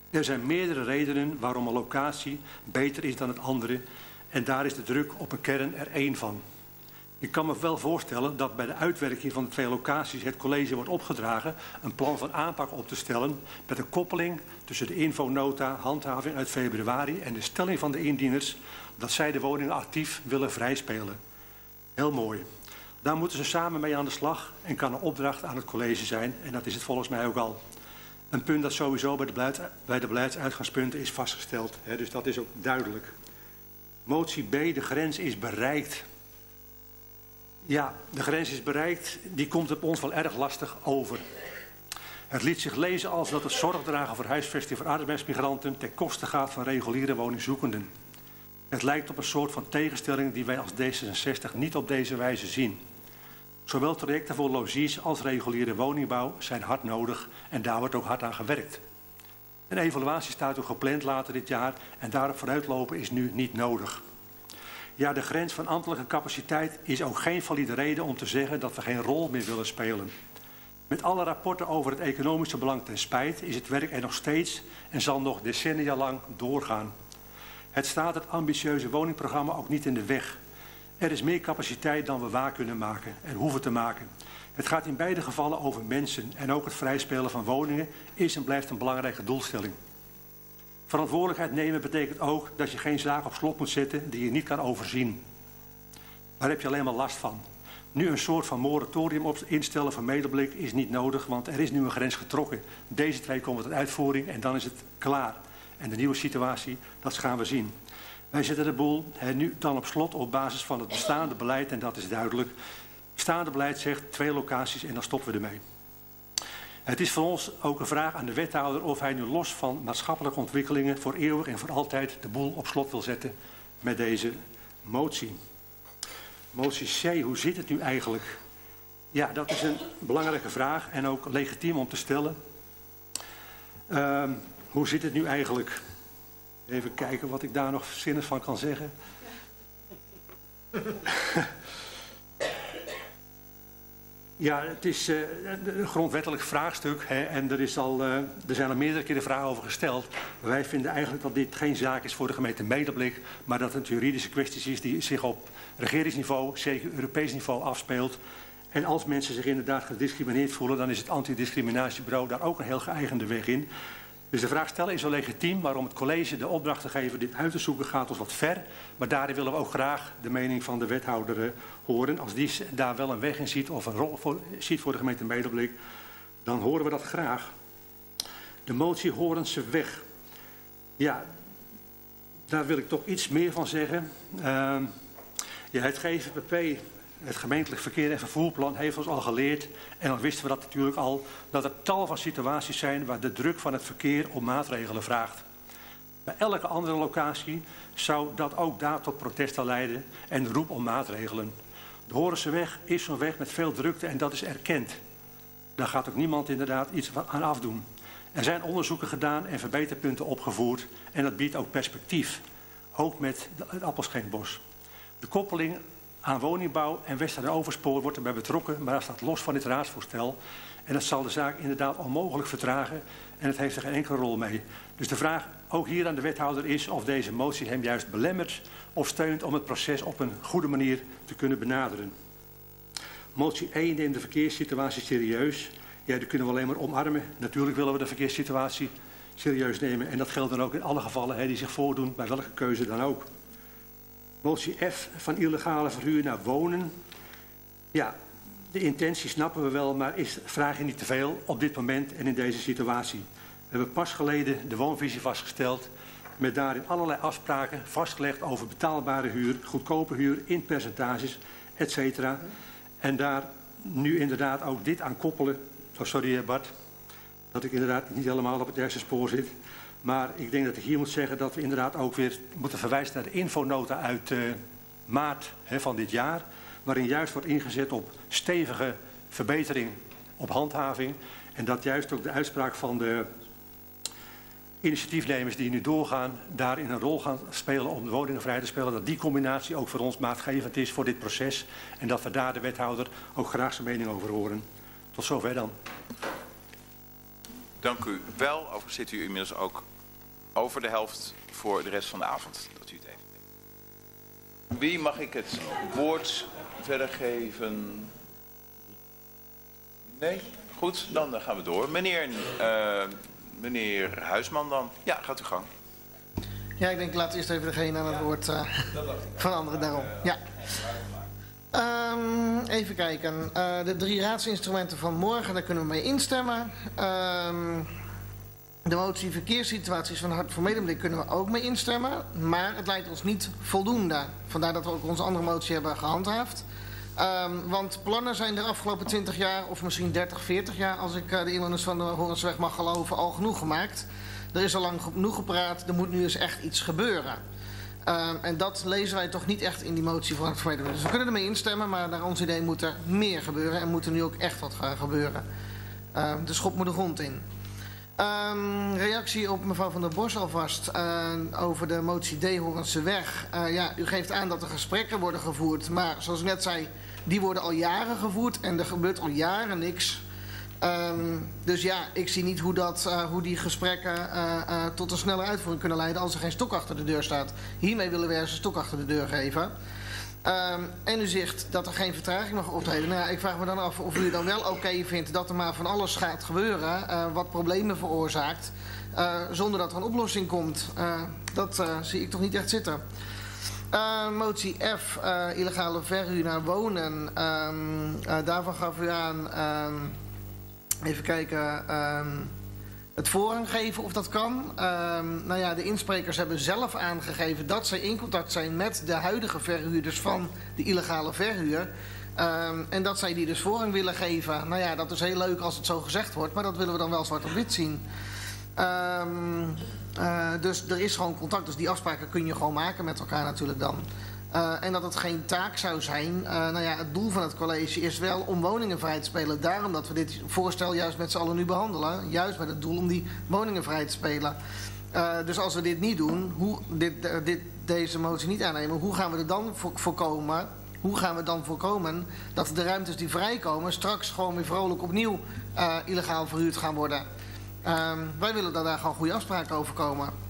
Er zijn meerdere redenen waarom een locatie beter is dan het andere en daar is de druk op een kern er één van. Ik kan me wel voorstellen dat bij de uitwerking van de twee locaties het college wordt opgedragen een plan van aanpak op te stellen met een koppeling tussen de infonota handhaving uit februari en de stelling van de indieners dat zij de woningen actief willen vrijspelen. Heel mooi. Daar moeten ze samen mee aan de slag en kan een opdracht aan het college zijn en dat is het volgens mij ook al. Een punt dat sowieso bij de, bij de beleidsuitgangspunten is vastgesteld, hè, dus dat is ook duidelijk. Motie B, de grens is bereikt. Ja, de grens is bereikt. Die komt op ons wel erg lastig over. Het liet zich lezen als dat het zorgdragen voor huisvesting voor arbeidsmigranten ten koste gaat van reguliere woningzoekenden. Het lijkt op een soort van tegenstelling die wij als D66 niet op deze wijze zien. Zowel trajecten voor logies als reguliere woningbouw zijn hard nodig en daar wordt ook hard aan gewerkt. Een evaluatie staat ook gepland later dit jaar en daarop vooruitlopen is nu niet nodig. Ja, de grens van ambtelijke capaciteit is ook geen valide reden om te zeggen dat we geen rol meer willen spelen. Met alle rapporten over het economische belang ten spijt is het werk er nog steeds en zal nog decennia lang doorgaan. Het staat het ambitieuze woningprogramma ook niet in de weg. Er is meer capaciteit dan we waar kunnen maken en hoeven te maken. Het gaat in beide gevallen over mensen en ook het vrijspelen van woningen is en blijft een belangrijke doelstelling. Verantwoordelijkheid nemen betekent ook dat je geen zaak op slot moet zetten die je niet kan overzien. Daar heb je alleen maar last van. Nu een soort van moratorium op instellen van medeblik is niet nodig, want er is nu een grens getrokken. Deze twee komen tot uitvoering en dan is het klaar. En de nieuwe situatie, dat gaan we zien. Wij zetten de boel hè, nu dan op slot op basis van het bestaande beleid en dat is duidelijk. Bestaande beleid zegt twee locaties en dan stoppen we ermee. Het is voor ons ook een vraag aan de wethouder of hij nu los van maatschappelijke ontwikkelingen voor eeuwig en voor altijd de boel op slot wil zetten met deze motie. Motie C, hoe zit het nu eigenlijk? Ja, dat is een belangrijke vraag en ook legitiem om te stellen. Uh, hoe zit het nu eigenlijk? Even kijken wat ik daar nog zinnig van kan zeggen. Ja, het is uh, een grondwettelijk vraagstuk hè, en er, is al, uh, er zijn al meerdere keren vragen over gesteld. Wij vinden eigenlijk dat dit geen zaak is voor de gemeente Medeblik, maar dat het een juridische kwestie is die zich op regeringsniveau, zeker Europees niveau afspeelt. En als mensen zich inderdaad gediscrimineerd voelen, dan is het antidiscriminatiebureau daar ook een heel geëigende weg in. Dus de vraag stellen is wel legitiem, maar om het college de opdracht te geven dit uit te zoeken gaat ons wat ver. Maar daarin willen we ook graag de mening van de wethouder uh, horen. Als die daar wel een weg in ziet of een rol voor, ziet voor de gemeente Medeblik, dan horen we dat graag. De motie Horense weg. Ja, daar wil ik toch iets meer van zeggen. Uh, ja, het GVPP het gemeentelijk verkeer en vervoerplan heeft ons al geleerd, en dan wisten we dat natuurlijk al, dat er tal van situaties zijn waar de druk van het verkeer om maatregelen vraagt. Bij elke andere locatie zou dat ook daar tot protesten leiden en de roep om maatregelen. De Horense weg is zo'n weg met veel drukte en dat is erkend. Daar gaat ook niemand inderdaad iets aan afdoen. Er zijn onderzoeken gedaan en verbeterpunten opgevoerd en dat biedt ook perspectief. Ook met het Appelscheenbos. De koppeling aan woningbouw en Wester Overspoor wordt erbij betrokken, maar dat staat los van dit raadsvoorstel. En dat zal de zaak inderdaad onmogelijk vertragen en het heeft er geen enkele rol mee. Dus de vraag ook hier aan de wethouder is of deze motie hem juist belemmert of steunt om het proces op een goede manier te kunnen benaderen. Motie 1 neemt de verkeerssituatie serieus. Ja, die kunnen we alleen maar omarmen. Natuurlijk willen we de verkeerssituatie serieus nemen. En dat geldt dan ook in alle gevallen hè, die zich voordoen, bij welke keuze dan ook. Motie F van illegale verhuur naar wonen. Ja, de intentie snappen we wel, maar is, vraag je niet te veel op dit moment en in deze situatie. We hebben pas geleden de woonvisie vastgesteld met daarin allerlei afspraken vastgelegd over betaalbare huur, goedkope huur in percentages, etc. En daar nu inderdaad ook dit aan koppelen. Oh, sorry Bart, dat ik inderdaad niet helemaal op het juiste spoor zit. Maar ik denk dat ik hier moet zeggen dat we inderdaad ook weer moeten verwijzen naar de infonota uit uh, maart hè, van dit jaar. Waarin juist wordt ingezet op stevige verbetering op handhaving. En dat juist ook de uitspraak van de initiatiefnemers die nu doorgaan, daarin een rol gaan spelen om de woningen vrij te spelen. Dat die combinatie ook voor ons maatgevend is voor dit proces. En dat we daar de wethouder ook graag zijn mening over horen. Tot zover dan. Dank u wel. Overigens zit u inmiddels ook over de helft voor de rest van de avond. Dat u het even. Wie mag ik het woord verder geven? Nee? Goed, dan gaan we door. Meneer, uh, meneer Huisman dan. Ja, gaat u gang. Ja, ik denk laat eerst even degene aan het woord uh, van anderen daarom. Ja. Um, even kijken. Uh, de drie raadsinstrumenten van morgen, daar kunnen we mee instemmen. Um, de motie verkeerssituaties van Hart voor Medemblik kunnen we ook mee instemmen. Maar het lijkt ons niet voldoende. Vandaar dat we ook onze andere motie hebben gehandhaafd. Um, want plannen zijn de afgelopen 20 jaar, of misschien 30, 40 jaar... als ik uh, de inwoners van de Horensweg mag geloven, al genoeg gemaakt. Er is al lang genoeg gepraat, er moet nu eens echt iets gebeuren. Uh, en dat lezen wij toch niet echt in die motie van het. Dus we kunnen ermee instemmen, maar naar ons idee moet er meer gebeuren. En moet er nu ook echt wat gaan gebeuren. Uh, de schop moet de grond in. Um, reactie op mevrouw Van der Bos alvast uh, over de motie D Horense weg. Uh, ja, u geeft aan dat er gesprekken worden gevoerd. Maar zoals ik net zei, die worden al jaren gevoerd. En er gebeurt al jaren niks. Um, dus ja, ik zie niet hoe, dat, uh, hoe die gesprekken uh, uh, tot een snelle uitvoering kunnen leiden als er geen stok achter de deur staat. Hiermee willen we er een stok achter de deur geven. Um, en u zegt dat er geen vertraging mag optreden. Nou ik vraag me dan af of u dan wel oké vindt dat er maar van alles gaat gebeuren wat problemen veroorzaakt. zonder dat er een oplossing komt. dat zie ik toch niet echt zitten. motie F, illegale verhuur naar wonen. Um, daarvan gaf u aan... Even kijken. Um, het voorrang geven of dat kan. Um, nou ja, de insprekers hebben zelf aangegeven dat zij in contact zijn met de huidige verhuurders van de illegale verhuur. Um, en dat zij die dus voorrang willen geven. Nou ja, dat is heel leuk als het zo gezegd wordt, maar dat willen we dan wel zwart op wit zien. Uh, dus er is gewoon contact, dus die afspraken kun je gewoon maken met elkaar natuurlijk dan. Uh, en dat het geen taak zou zijn. Uh, nou ja, het doel van het college is wel om woningen vrij te spelen. Daarom dat we dit voorstel juist met z'n allen nu behandelen. Juist met het doel om die woningen vrij te spelen. Uh, dus als we dit niet doen, hoe, dit, dit, deze motie niet aannemen, hoe gaan we er dan voor, voorkomen? Hoe gaan we dan voorkomen dat de ruimtes die vrijkomen straks gewoon weer vrolijk opnieuw illegaal verhuurd gaan worden? wij willen dat daar gewoon goede afspraken over komen.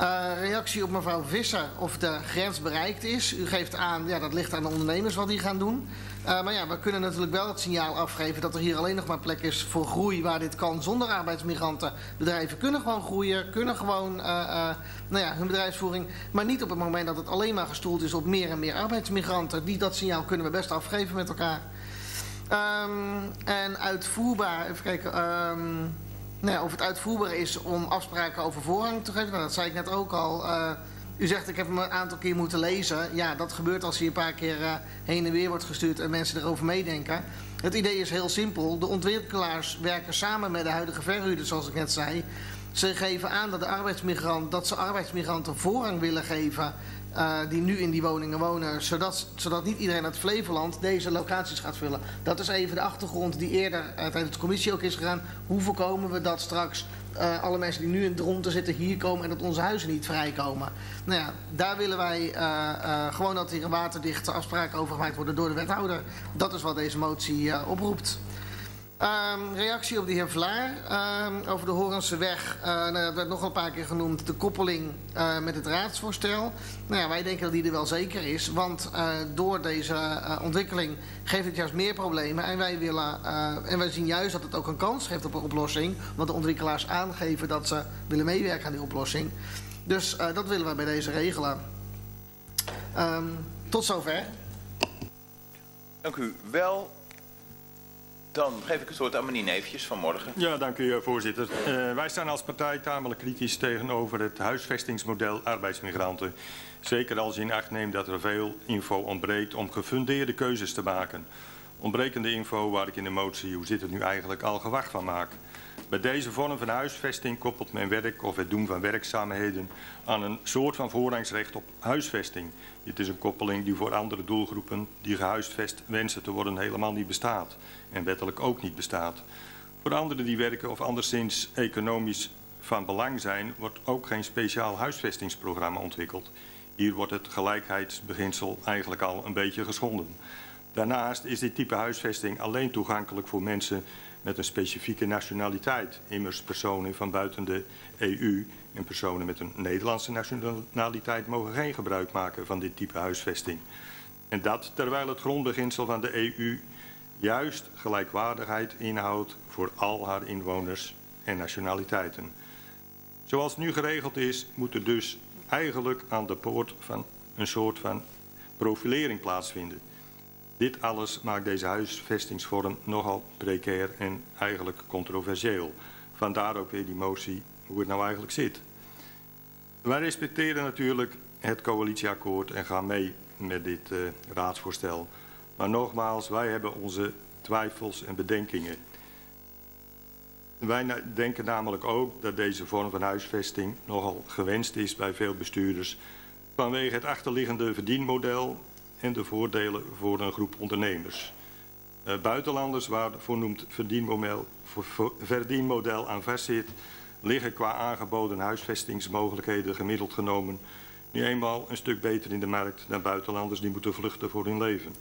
Uh, reactie op mevrouw Visser of de grens bereikt is. U geeft aan, ja, dat ligt aan de ondernemers wat die gaan doen. Uh, maar ja, we kunnen natuurlijk wel het signaal afgeven dat er hier alleen nog maar plek is voor groei waar dit kan zonder arbeidsmigranten. Bedrijven kunnen gewoon groeien, kunnen gewoon uh, nou ja, hun bedrijfsvoering. Maar niet op het moment dat het alleen maar gestoeld is op meer en meer arbeidsmigranten. Die, dat signaal kunnen we best afgeven met elkaar. Um, en uitvoerbaar, even kijken... Um, nou of het uitvoerbaar is om afspraken over voorrang te geven. Nou, dat zei ik net ook al. Uh, u zegt ik heb hem een aantal keer moeten lezen. Ja, dat gebeurt als hij een paar keer uh, heen en weer wordt gestuurd en mensen erover meedenken. Het idee is heel simpel. De ontwikkelaars werken samen met de huidige verhuurders, zoals ik net zei. Ze geven aan dat, de arbeidsmigrant, dat ze arbeidsmigranten voorrang willen geven uh, die nu in die woningen wonen, zodat, zodat niet iedereen uit Flevoland deze locaties gaat vullen. Dat is even de achtergrond die eerder tijdens de commissie ook is gegaan. Hoe voorkomen we dat straks uh, alle mensen die nu in de ronde zitten hier komen en dat onze huizen niet vrijkomen? Nou ja, daar willen wij gewoon dat hier een waterdichte afspraken over gemaakt worden door de wethouder. Dat is wat deze motie oproept. Um, reactie op de heer Vlaar um, over de Horense weg. Uh, nou, dat werd nog een paar keer genoemd. De koppeling uh, met het raadsvoorstel. Nou ja, wij denken dat die er wel zeker is. Want uh, door deze ontwikkeling geeft het juist meer problemen. En wij, willen, en wij zien juist dat het ook een kans geeft op een oplossing. Want de ontwikkelaars aangeven dat ze willen meewerken aan die oplossing. Dus dat willen we bij deze regelen. Um, tot zover. Dank u wel. Dan geef ik het woord aan meneer Neefjes vanmorgen. Ja, dank u voorzitter. Uh, wij staan als partij tamelijk kritisch tegenover het huisvestingsmodel arbeidsmigranten. Zeker als je in acht neemt dat er veel info ontbreekt om gefundeerde keuzes te maken. Ontbrekende info waar ik in de motie, hoe zit het nu eigenlijk, al gewacht van maak. Bij deze vorm van huisvesting koppelt men werk of het doen van werkzaamheden aan een soort van voorrangsrecht op huisvesting. Dit is een koppeling die voor andere doelgroepen die gehuisvest wensen te worden helemaal niet bestaat en wettelijk ook niet bestaat. Voor anderen die werken of anderszins economisch van belang zijn, wordt ook geen speciaal huisvestingsprogramma ontwikkeld. Hier wordt het gelijkheidsbeginsel eigenlijk al een beetje geschonden. Daarnaast is dit type huisvesting alleen toegankelijk voor mensen met een specifieke nationaliteit. Immers personen van buiten de EU en personen met een Nederlandse nationaliteit mogen geen gebruik maken van dit type huisvesting. En dat terwijl het grondbeginsel van de EU juist gelijkwaardigheid inhoudt voor al haar inwoners en nationaliteiten. Zoals nu geregeld is, moet er dus eigenlijk aan de poort van een soort van profilering plaatsvinden. Dit alles maakt deze huisvestingsvorm nogal precair en eigenlijk controversieel. Vandaar ook weer die motie hoe het nou eigenlijk zit. Wij respecteren natuurlijk het coalitieakkoord en gaan mee met dit uh, raadsvoorstel. Maar nogmaals, wij hebben onze twijfels en bedenkingen. Wij denken namelijk ook dat deze vorm van huisvesting nogal gewenst is bij veel bestuurders vanwege het achterliggende verdienmodel en de voordelen voor een groep ondernemers. Uh, buitenlanders waar voornoemd verdienmodel, verdienmodel aan vastzit, liggen qua aangeboden huisvestingsmogelijkheden gemiddeld genomen nu eenmaal een stuk beter in de markt dan buitenlanders die moeten vluchten voor hun leven.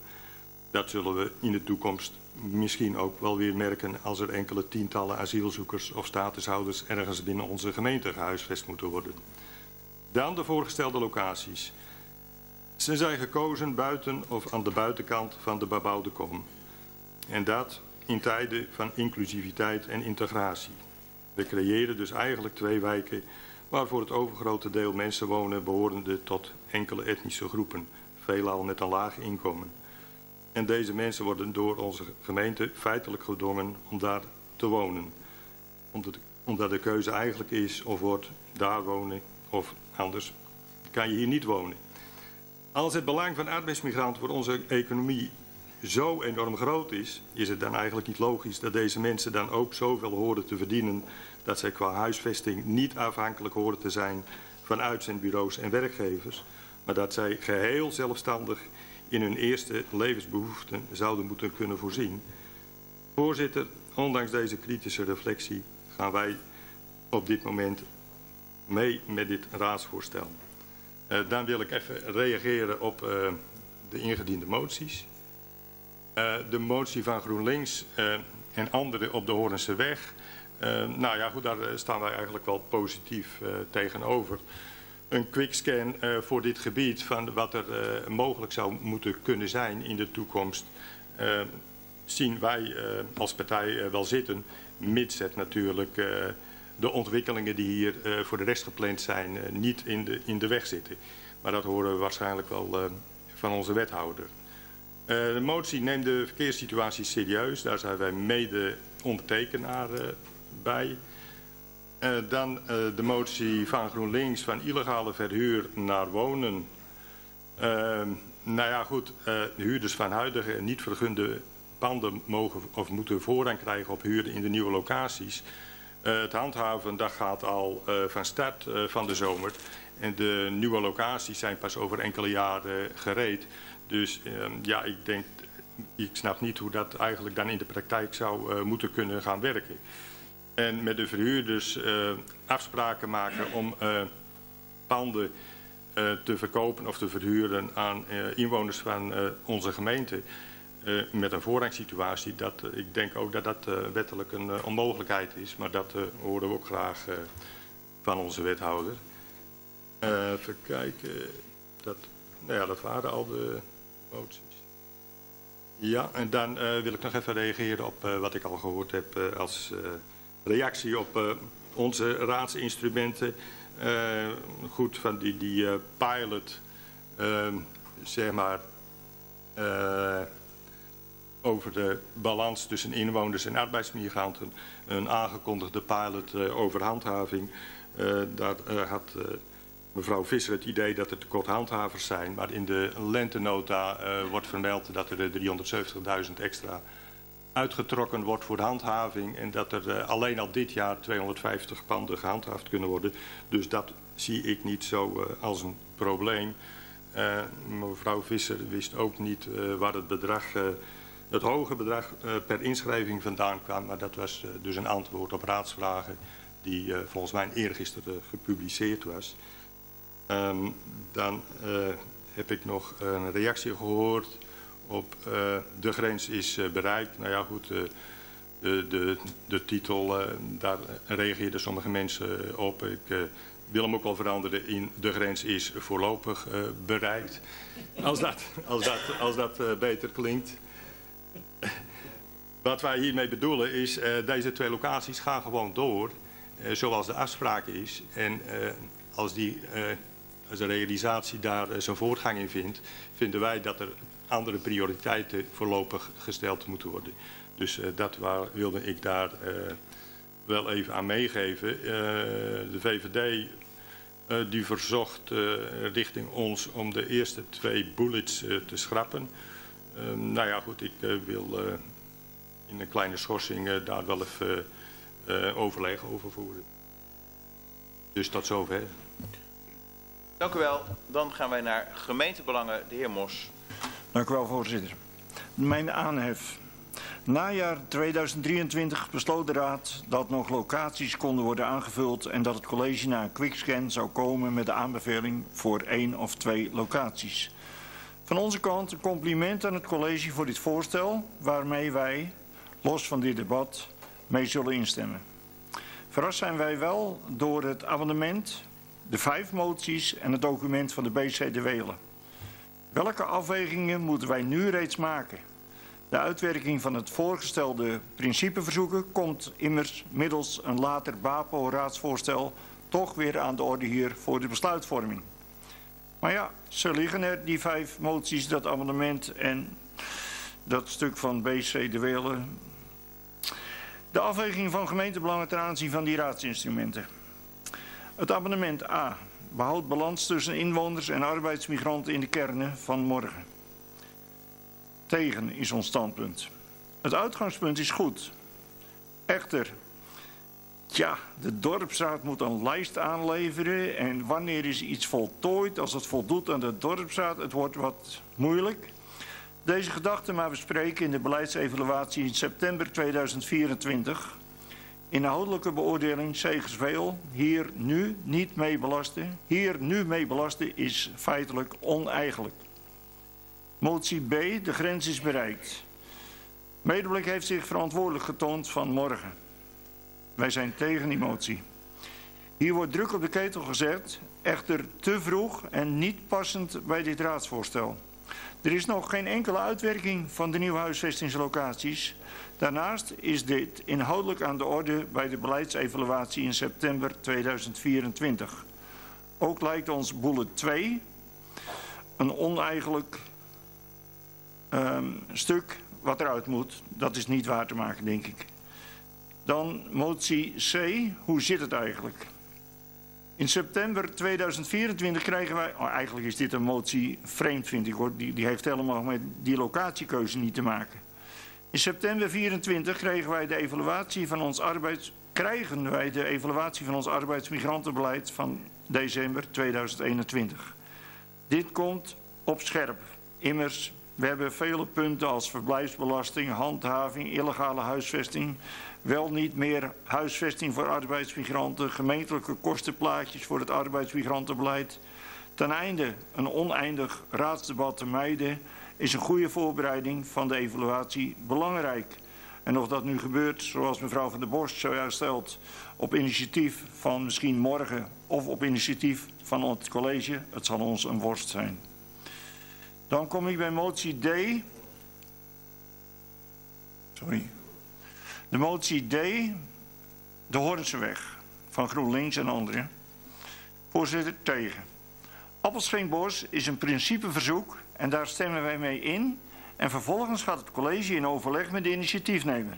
Dat zullen we in de toekomst misschien ook wel weer merken als er enkele tientallen asielzoekers of statushouders ergens binnen onze gemeente gehuisvest moeten worden. Dan de voorgestelde locaties. Ze zijn gekozen buiten of aan de buitenkant van de bebouwde kom. En dat in tijden van inclusiviteit en integratie. We creëren dus eigenlijk twee wijken waar voor het overgrote deel mensen wonen behorende tot enkele etnische groepen, veelal met een laag inkomen. En deze mensen worden door onze gemeente feitelijk gedwongen om daar te wonen. Omdat, omdat de keuze eigenlijk is of wordt daar wonen of anders kan je hier niet wonen. Als het belang van arbeidsmigranten voor onze economie zo enorm groot is, is het dan eigenlijk niet logisch dat deze mensen dan ook zoveel horen te verdienen dat zij qua huisvesting niet afhankelijk horen te zijn van uitzendbureaus en werkgevers, maar dat zij geheel zelfstandig in hun eerste levensbehoeften zouden moeten kunnen voorzien. Voorzitter, ondanks deze kritische reflectie gaan wij op dit moment mee met dit raadsvoorstel. Uh, dan wil ik even reageren op uh, de ingediende moties. Uh, de motie van GroenLinks en anderen op de Hoornse weg. nou ja, goed, daar staan wij eigenlijk wel positief tegenover. een quickscan voor dit gebied van wat er mogelijk zou moeten kunnen zijn in de toekomst, zien wij als partij wel zitten, mits het natuurlijk de ontwikkelingen die hier voor de rest gepland zijn niet in de, in de weg zitten. Maar dat horen we waarschijnlijk wel van onze wethouder. de motie neemt de verkeerssituatie serieus, daar zijn wij mede ondertekenaar bij. Dan de motie van GroenLinks van illegale verhuur naar wonen. Uh, nou ja, goed, huurders van huidige en niet vergunde panden mogen of moeten voorrang krijgen op huur in de nieuwe locaties. Het handhaven dat gaat al van start van de zomer. En de nieuwe locaties zijn pas over enkele jaren gereed. Dus ehm, ja, ik denk, ik snap niet hoe dat eigenlijk dan in de praktijk zou moeten kunnen gaan werken en met de verhuurders afspraken maken om panden te verkopen of te verhuren aan inwoners van onze gemeente met een voorrangssituatie. Dat, ik denk ook dat dat wettelijk een onmogelijkheid is, maar dat horen we ook graag van onze wethouder. even kijken, dat, nou ja, dat waren al de moties. Ja, en dan wil ik nog even reageren op wat ik al gehoord heb als reactie op onze raadsinstrumenten. Goed, van die, die pilot, ehm, zeg maar, over de balans tussen inwoners en arbeidsmigranten. Een aangekondigde pilot over handhaving. daar had mevrouw Visser het idee dat er tekort handhavers zijn. Maar in de lentenota wordt vermeld dat er 370.000 extra uitgetrokken wordt voor handhaving en dat er uh, alleen al dit jaar 250 panden gehandhaafd kunnen worden. Dus dat zie ik niet zo uh, als een probleem. Uh, mevrouw Visser wist ook niet waar het bedrag, het hoge bedrag per inschrijving vandaan kwam. Maar dat was dus een antwoord op raadsvragen die volgens mij eergisteren gepubliceerd was. Um, dan heb ik nog een reactie gehoord op de grens is bereikt. Nou ja, goed, de, de, de titel, daar reageerden sommige mensen op. Ik wil hem ook wel veranderen in de grens is voorlopig bereikt. Als dat, als dat, als dat beter klinkt. Wat wij hiermee bedoelen is, deze twee locaties gaan gewoon door, zoals de afspraak is. En als, die, als de realisatie daar zijn voortgang in vindt, vinden wij dat er andere prioriteiten voorlopig gesteld moeten worden. Dus dat wilde ik daar wel even aan meegeven. De VVD die verzocht richting ons om de eerste twee bullets te schrappen. Ehm, nou ja, goed, ik wil in een kleine schorsing daar wel even overleg over voeren. Dus tot zover. Dank u wel. Dan gaan wij naar gemeentebelangen. De heer Mos. Dank u wel, voorzitter. Mijn aanhef. Najaar 2023 besloot de Raad dat nog locaties konden worden aangevuld en dat het college na een quickscan zou komen met de aanbeveling voor één of twee locaties. Van onze kant een compliment aan het college voor dit voorstel, waarmee wij, los van dit debat, mee zullen instemmen. Verrast zijn wij wel door het amendement, de vijf moties en het document van de BC de Welen. Welke afwegingen moeten wij nu reeds maken? De uitwerking van het voorgestelde principeverzoeken komt immers middels een later BAPO-raadsvoorstel toch weer aan de orde hier voor de besluitvorming. Maar ja, ze liggen er, die vijf moties, dat amendement en dat stuk van BC de Welen. De afweging van gemeentebelangen ten aanzien van die raadsinstrumenten. Het amendement A behoudt balans tussen inwoners en arbeidsmigranten in de kernen van morgen. Tegen is ons standpunt. Het uitgangspunt is goed. Echter, ja, de dorpsraad moet een lijst aanleveren en wanneer is iets voltooid, als het voldoet aan de dorpsraad, het wordt wat moeilijk. Deze gedachten maar bespreken in de beleidsevaluatie in september 2024 Inhoudelijke beoordeling Zegersveel, hier nu niet mee belasten. Hier nu mee belasten is feitelijk oneigenlijk. Motie B, de grens is bereikt. Medeblik heeft zich verantwoordelijk getoond van morgen. Wij zijn tegen die motie. Hier wordt druk op de ketel gezet, echter te vroeg en niet passend bij dit raadsvoorstel. Er is nog geen enkele uitwerking van de nieuwe huisvestingslocaties. Daarnaast is dit inhoudelijk aan de orde bij de beleidsevaluatie in september 2024. Ook lijkt ons bullet 2 een oneigenlijk um, stuk wat eruit moet. Dat is niet waar te maken, denk ik. Dan motie C. Hoe zit het eigenlijk? In september 2024 krijgen wij... Oh, eigenlijk is dit een motie vreemd, vind ik hoor. Die, die heeft helemaal met die locatiekeuze niet te maken. In september 2024 kregen wij de evaluatie van ons arbeids... krijgen wij de evaluatie van ons arbeidsmigrantenbeleid van december 2021. Dit komt op scherp. Immers, we hebben vele punten als verblijfsbelasting, handhaving, illegale huisvesting, wel niet meer huisvesting voor arbeidsmigranten, gemeentelijke kostenplaatjes voor het arbeidsmigrantenbeleid. Ten einde een oneindig raadsdebat te mijden is een goede voorbereiding van de evaluatie belangrijk. En of dat nu gebeurt, zoals mevrouw van der Borst zojuist stelt, op initiatief van misschien morgen of op initiatief van het college, het zal ons een worst zijn. Dan kom ik bij motie D. Sorry. De motie D, de Hornseweg van GroenLinks en anderen. Voorzitter, tegen. Appelscheenbos is een principeverzoek en daar stemmen wij mee in. En vervolgens gaat het college in overleg met de initiatiefnemer.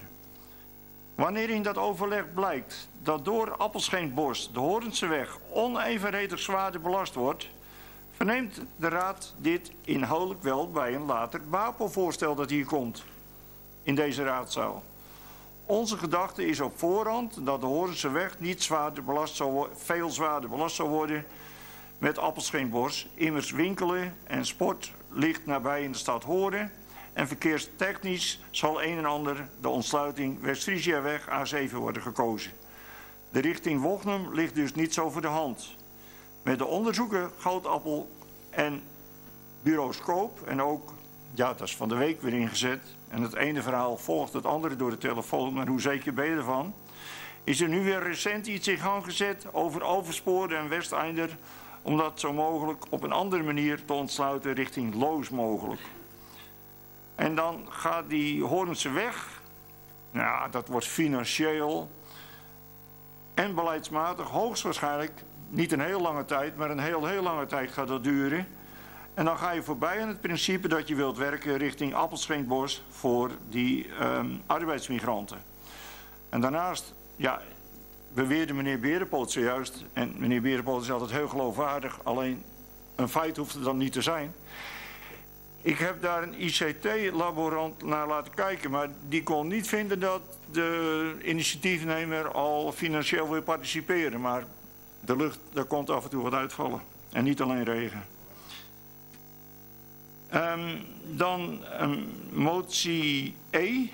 Wanneer in dat overleg blijkt dat door Appelscheenbos de Horenseweg onevenredig zwaarder belast wordt, verneemt de Raad dit inhoudelijk wel bij een later wapenvoorstel dat hier komt in deze raadzaal. Onze gedachte is op voorhand dat de Horense weg niet zwaarder belast zou, veel zwaarder belast zou worden met Appelscheenbos. Immers winkelen en sport ligt nabij in de stad Horen. En verkeerstechnisch zal een en ander de ontsluiting west weg A7 worden gekozen. De richting Wochnum ligt dus niet zo voor de hand. Met de onderzoeken Goudappel en Bureau Scoop en ook, ja dat is van de week weer ingezet, en het ene verhaal volgt het andere door de telefoon, maar hoe zeker ben je ervan? Is er nu weer recent iets in gang gezet over Overspoor en Westeinder, om dat zo mogelijk op een andere manier te ontsluiten richting Loos mogelijk. En dan gaat die Hoornse weg, nou dat wordt financieel en beleidsmatig hoogstwaarschijnlijk niet een heel lange tijd, maar een heel heel lange tijd gaat dat duren. En dan ga je voorbij aan het principe dat je wilt werken richting Appelscheenbos voor die um, arbeidsmigranten. En daarnaast, ja, beweerde meneer Berenpoot zojuist, en meneer Berenpoot is altijd heel geloofwaardig, alleen een feit hoeft het dan niet te zijn. Ik heb daar een ICT-laborant naar laten kijken, maar die kon niet vinden dat de initiatiefnemer al financieel wil participeren. Maar de lucht, daar komt af en toe wat uitvallen. En niet alleen regen. Um, dan um, motie E.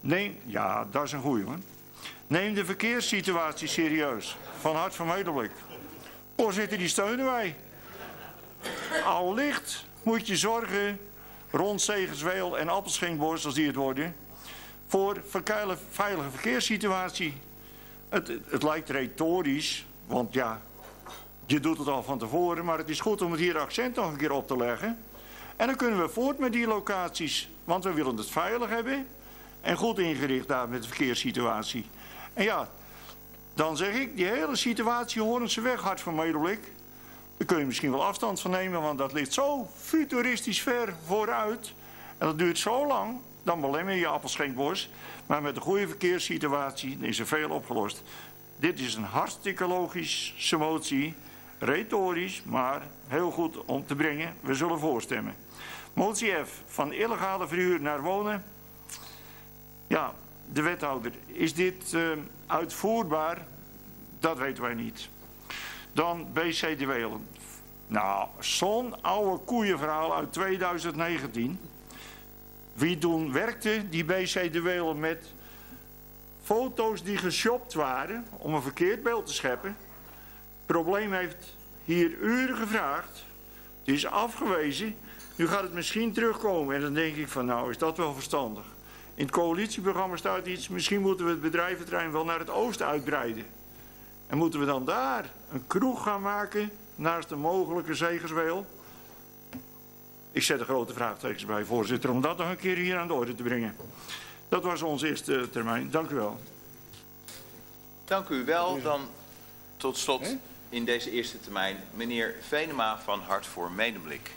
Neem, ja, dat is een goeie hoor. Neem de verkeerssituatie serieus. Van Hart van Medeblik. Voorzitter, die steunen wij. Allicht moet je zorgen rond Zegensweel en Appelscheenbos, als die het worden, voor veilige verkeerssituatie. Het, het lijkt retorisch, want ja, je doet het al van tevoren, maar het is goed om het hier accent nog een keer op te leggen. En dan kunnen we voort met die locaties, want we willen het veilig hebben en goed ingericht daar met de verkeerssituatie. En ja, dan zeg ik, die hele situatie ze weg, hart van Medeblik. Daar kun je misschien wel afstand van nemen, want dat ligt zo futuristisch ver vooruit. En dat duurt zo lang, dan belemmer je Appelschenkbos. Maar met een goede verkeerssituatie is er veel opgelost. Dit is een hartstikke logische motie. Retorisch, maar heel goed om te brengen. We zullen voorstemmen. Motie F, van illegale verhuur naar wonen. Ja, de wethouder, is dit uh, uitvoerbaar? Dat weten wij niet. Dan BC. Nou, zo'n oude koeienverhaal uit 2019. Wie toen werkte die BC met foto's die geshopt waren om een verkeerd beeld te scheppen. Het probleem heeft hier uren gevraagd. Het is afgewezen. Nu gaat het misschien terugkomen. En dan denk ik van nou is dat wel verstandig. In het coalitieprogramma staat iets. Misschien moeten we het bedrijventerrein wel naar het oosten uitbreiden. En moeten we dan daar een kroeg gaan maken naast de mogelijke zegersweel? Ik zet er grote vraagtekens bij, voorzitter, om dat nog een keer hier aan de orde te brengen. Dat was onze eerste termijn. Dank u wel. Dank u wel. Dan tot slot in deze eerste termijn meneer Venema van Hart voor Medemblik.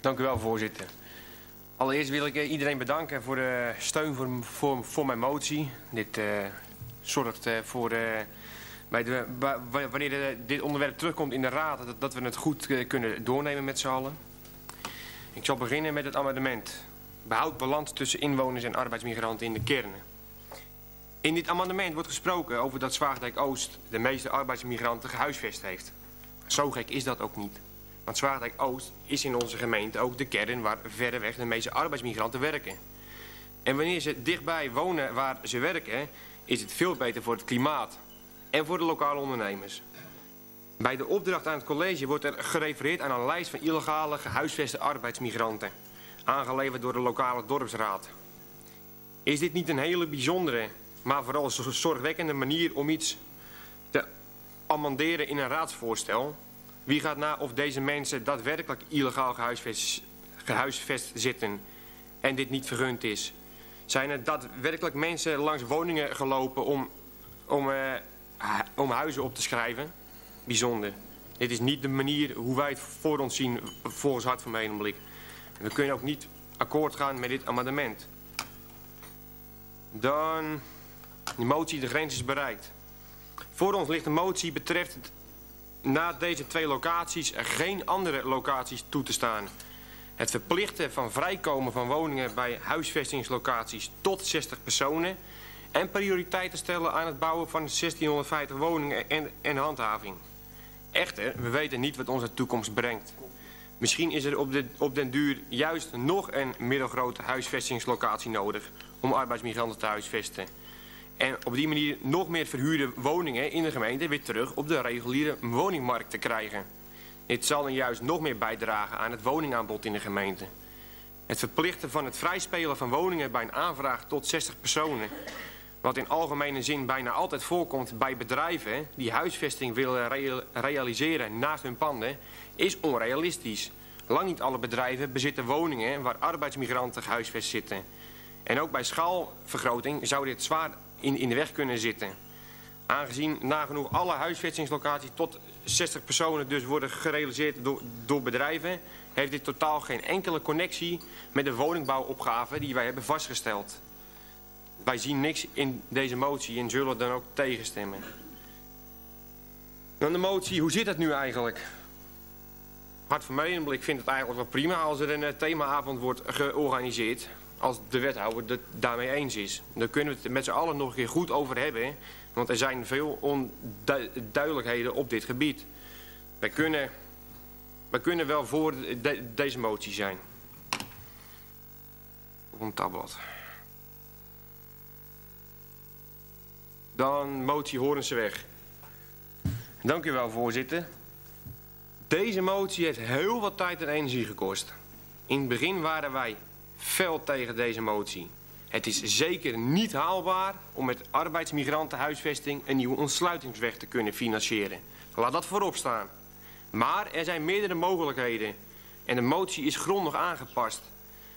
Dank u wel, voorzitter. Allereerst wil ik eh, iedereen bedanken voor de steun voor, voor, mijn motie. Dit uh, zorgt uh, voor, bij wanneer dit onderwerp terugkomt in de raad, dat, dat we het goed kunnen doornemen met z'n allen. Ik zal beginnen met het amendement. Behoud balans tussen inwoners en arbeidsmigranten in de kernen. In dit amendement wordt gesproken over dat Zwaagdijk Oost de meeste arbeidsmigranten gehuisvest heeft. Zo gek is dat ook niet. Want Zwaagdijk Oost is in onze gemeente ook de kern waar verreweg de meeste arbeidsmigranten werken. En wanneer ze dichtbij wonen waar ze werken, is het veel beter voor het klimaat en voor de lokale ondernemers. Bij de opdracht aan het college wordt er gerefereerd aan een lijst van illegale gehuisveste arbeidsmigranten, aangeleverd door de lokale dorpsraad. Is dit niet een hele bijzondere, maar vooral zorgwekkende manier om iets te amenderen in een raadsvoorstel? Wie gaat na of deze mensen daadwerkelijk illegaal gehuisvest, gehuisvest zitten en dit niet vergund is? Zijn er daadwerkelijk mensen langs woningen gelopen om, om, uh, om huizen op te schrijven? Bijzonder. Dit is niet de manier hoe wij het voor ons zien volgens Hart van Medemblik. We kunnen ook niet akkoord gaan met dit amendement. Dan, de motie, de grens is bereikt. Voor ons ligt een motie betreft na deze twee locaties geen andere locaties toe te staan. Het verplichten van vrijkomen van woningen bij huisvestingslocaties tot 60 personen... en prioriteit te stellen aan het bouwen van 1650 woningen en, en handhaving. Echter, we weten niet wat onze toekomst brengt. Misschien is er op, de, op den duur juist nog een middelgrote huisvestingslocatie nodig... om arbeidsmigranten te huisvesten... En op die manier nog meer verhuurde woningen in de gemeente weer terug op de reguliere woningmarkt te krijgen. Dit zal dan juist nog meer bijdragen aan het woningaanbod in de gemeente. Het verplichten van het vrijspelen van woningen bij een aanvraag tot 60 personen, wat in algemene zin bijna altijd voorkomt bij bedrijven die huisvesting willen realiseren naast hun panden, is onrealistisch. Lang niet alle bedrijven bezitten woningen waar arbeidsmigranten gehuisvest zitten. En ook bij schaalvergroting zou dit zwaar in, in de weg kunnen zitten. Aangezien nagenoeg alle huisvestingslocaties tot 60 personen dus worden gerealiseerd door, door bedrijven... heeft dit totaal geen enkele connectie met de woningbouwopgave die wij hebben vastgesteld. Wij zien niks in deze motie en zullen dan ook tegenstemmen. Dan de motie, hoe zit het nu eigenlijk? Hart van Medemblik vindt het eigenlijk wel prima als er een eh, themaavond wordt georganiseerd als de wethouder het daarmee eens is. Dan kunnen we het met z'n allen nog een keer goed over hebben. Want er zijn veel onduidelijkheden op dit gebied. Wij kunnen, wij kunnen wel voor deze motie zijn. Op een tabblad. Dan motie Horenseweg. Dank u wel, voorzitter. Deze motie heeft heel wat tijd en energie gekost. In het begin waren wij fel tegen deze motie. Het is zeker niet haalbaar om met arbeidsmigrantenhuisvesting een nieuwe ontsluitingsweg te kunnen financieren. Laat dat voorop staan. Maar er zijn meerdere mogelijkheden en de motie is grondig aangepast.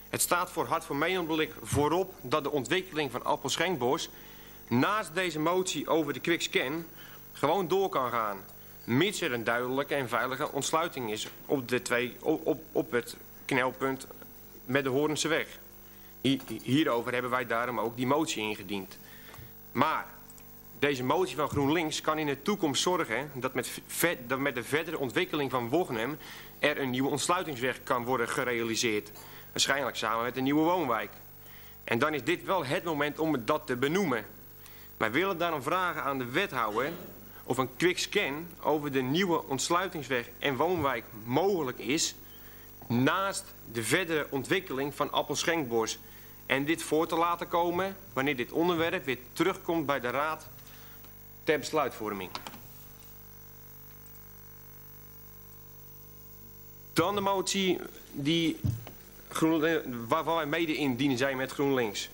Het staat voor Hart voor Medemblik voorop dat de ontwikkeling van Appelschenkbos naast deze motie over de quickscan gewoon door kan gaan. Mits er een duidelijke en veilige ontsluiting is op, de twee, op, op het knelpunt met de Hoornse weg. Hierover hebben wij daarom ook die motie ingediend. Maar deze motie van GroenLinks kan in de toekomst zorgen dat met, met de verdere ontwikkeling van Wochenhem er een nieuwe ontsluitingsweg kan worden gerealiseerd. Waarschijnlijk samen met een nieuwe woonwijk. En dan is dit wel het moment om dat te benoemen. Wij willen daarom vragen aan de wethouder of een quick scan over de nieuwe ontsluitingsweg en woonwijk mogelijk is naast de verdere ontwikkeling van Appelschenkbos. En dit voor te laten komen wanneer dit onderwerp weer terugkomt bij de Raad ter besluitvorming. Dan de motie die waarvan wij mede indienen zijn met GroenLinks.